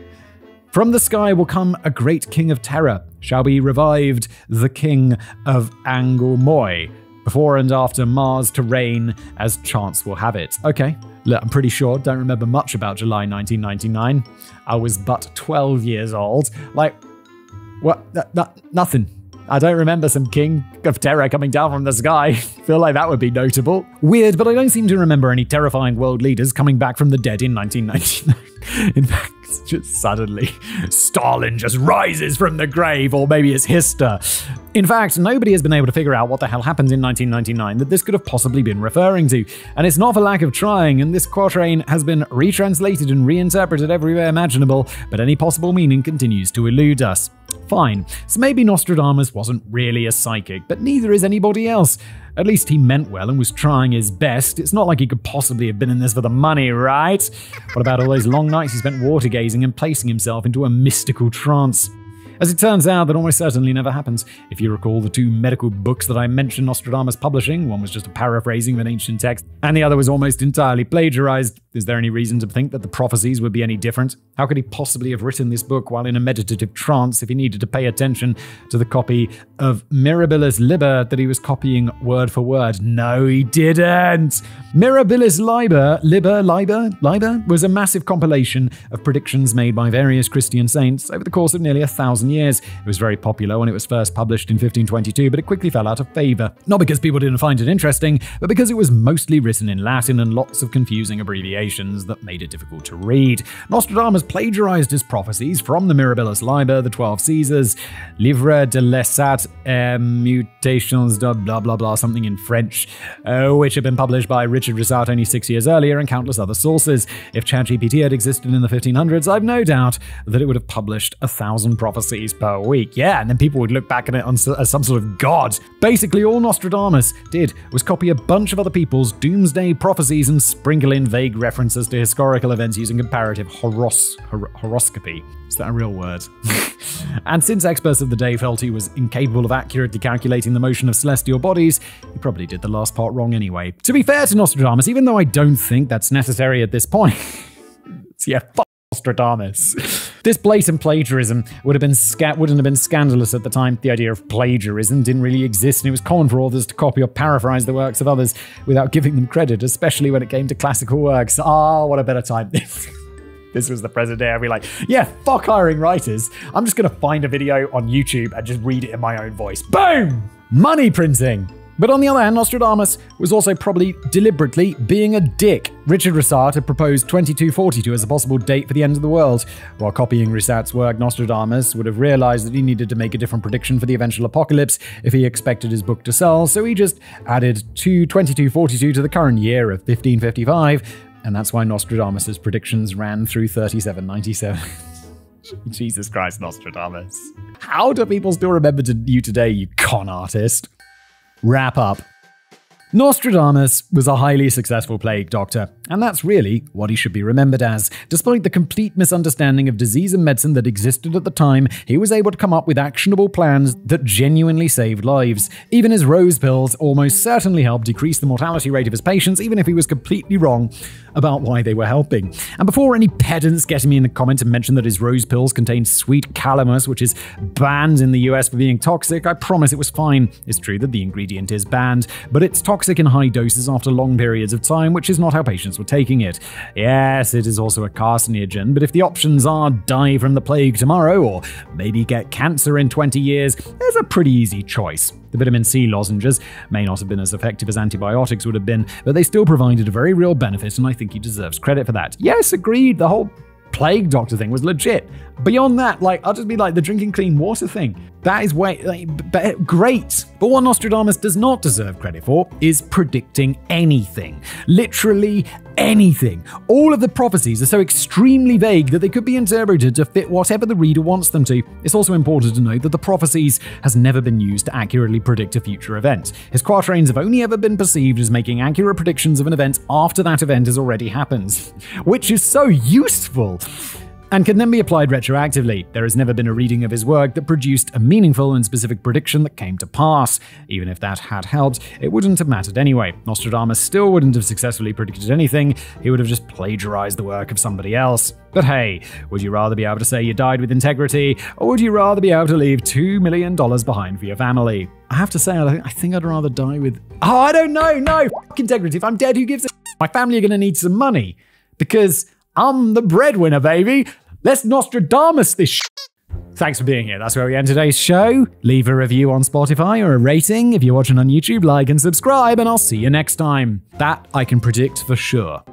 From the sky will come a great king of terror, shall be revived the king of Angolmois, before and after Mars to reign as chance will have it. Okay, Look, I'm pretty sure, don't remember much about July 1999. I was but 12 years old. Like, what? Nothing. I don't remember some king of terror coming down from the sky. Feel like that would be notable. Weird, but I don't seem to remember any terrifying world leaders coming back from the dead in 1999. In fact, just suddenly Stalin just rises from the grave, or maybe it's Hister. In fact, nobody has been able to figure out what the hell happened in 1999 that this could have possibly been referring to. And it's not for lack of trying, and this quatrain has been retranslated and reinterpreted everywhere imaginable, but any possible meaning continues to elude us. Fine, so maybe Nostradamus wasn't really a psychic, but neither is anybody else. At least he meant well and was trying his best. It's not like he could possibly have been in this for the money, right? What about all those long nights he spent water gazing and placing himself into a mystical trance? As it turns out, that almost certainly never happens. If you recall the two medical books that I mentioned Nostradamus publishing, one was just a paraphrasing of an ancient text, and the other was almost entirely plagiarized. Is there any reason to think that the prophecies would be any different? How could he possibly have written this book while in a meditative trance if he needed to pay attention to the copy of Mirabilis Liber that he was copying word for word? No, he didn't. Mirabilis Liber, Liber, Liber, Liber was a massive compilation of predictions made by various Christian saints over the course of nearly a thousand years. It was very popular when it was first published in 1522, but it quickly fell out of favor. Not because people didn't find it interesting, but because it was mostly written in Latin and lots of confusing abbreviations that made it difficult to read. Nostradamus plagiarized his prophecies from the Mirabilis Liber, the Twelve Caesars, Livre de l'Essat et Mutations de blah blah blah, something in French, uh, which had been published by Richard Roussat only six years earlier and countless other sources. If ChatGPT had existed in the 1500s, I've no doubt that it would have published a thousand prophecies per week. Yeah, and then people would look back at it as some sort of god. Basically, all Nostradamus did was copy a bunch of other people's doomsday prophecies and sprinkle in vague references to historical events using comparative horos- hor- horoscopy. Is that a real word? and since experts of the day felt he was incapable of accurately calculating the motion of celestial bodies, he probably did the last part wrong anyway. To be fair to Nostradamus, even though I don't think that's necessary at this point, yeah, fuck Nostradamus. This blatant plagiarism would have been wouldn't have been scandalous at the time. The idea of plagiarism didn't really exist, and it was common for authors to copy or paraphrase the works of others without giving them credit, especially when it came to classical works. Ah, oh, what a better time. this was the present day, I'd be like, yeah, fuck hiring writers. I'm just gonna find a video on YouTube and just read it in my own voice. Boom! Money printing. But on the other hand, Nostradamus was also probably deliberately being a dick. Richard Roussat had proposed 2242 as a possible date for the end of the world. While copying Roussat's work, Nostradamus would have realized that he needed to make a different prediction for the eventual apocalypse if he expected his book to sell, so he just added 2242 to the current year of 1555, and that's why Nostradamus' predictions ran through 3797. Jesus Christ, Nostradamus. How do people still remember you today, you con artist? Wrap up. Nostradamus was a highly successful plague doctor, and that's really what he should be remembered as. Despite the complete misunderstanding of disease and medicine that existed at the time, he was able to come up with actionable plans that genuinely saved lives. Even his rose pills almost certainly helped decrease the mortality rate of his patients, even if he was completely wrong about why they were helping. And before any pedants getting me in the comments and mention that his rose pills contained sweet calamus, which is banned in the US for being toxic, I promise it was fine. It's true that the ingredient is banned, but it's toxic in high doses after long periods of time, which is not how patients were taking it. Yes, it is also a carcinogen, but if the options are die from the plague tomorrow or maybe get cancer in 20 years, there's a pretty easy choice. The vitamin C lozenges may not have been as effective as antibiotics would have been, but they still provided a very real benefit, and I think he deserves credit for that. Yes, agreed, the whole plague doctor thing was legit. Beyond that, like, I'll just be like the drinking clean water thing. That is way like, b- uh, great. But what Nostradamus does not deserve credit for is predicting anything. Literally anything. All of the prophecies are so extremely vague that they could be interpreted to fit whatever the reader wants them to. It's also important to note that the prophecies has never been used to accurately predict a future event. His quatrains have only ever been perceived as making accurate predictions of an event after that event has already happened, which is so useful and can then be applied retroactively. There has never been a reading of his work that produced a meaningful and specific prediction that came to pass. Even if that had helped, it wouldn't have mattered anyway. Nostradamus still wouldn't have successfully predicted anything, he would have just plagiarized the work of somebody else. But hey, would you rather be able to say you died with integrity, or would you rather be able to leave $2 million behind for your family? I have to say, I think I'd rather die with. Oh, I don't know, no! F- integrity. If I'm dead, who gives a. My family are gonna need some money. Because I'm the breadwinner, baby. Let's Nostradamus this Thanks for being here. That's where we end today's show. Leave a review on Spotify or a rating. If you're watching on YouTube, like and subscribe, and I'll see you next time. That I can predict for sure.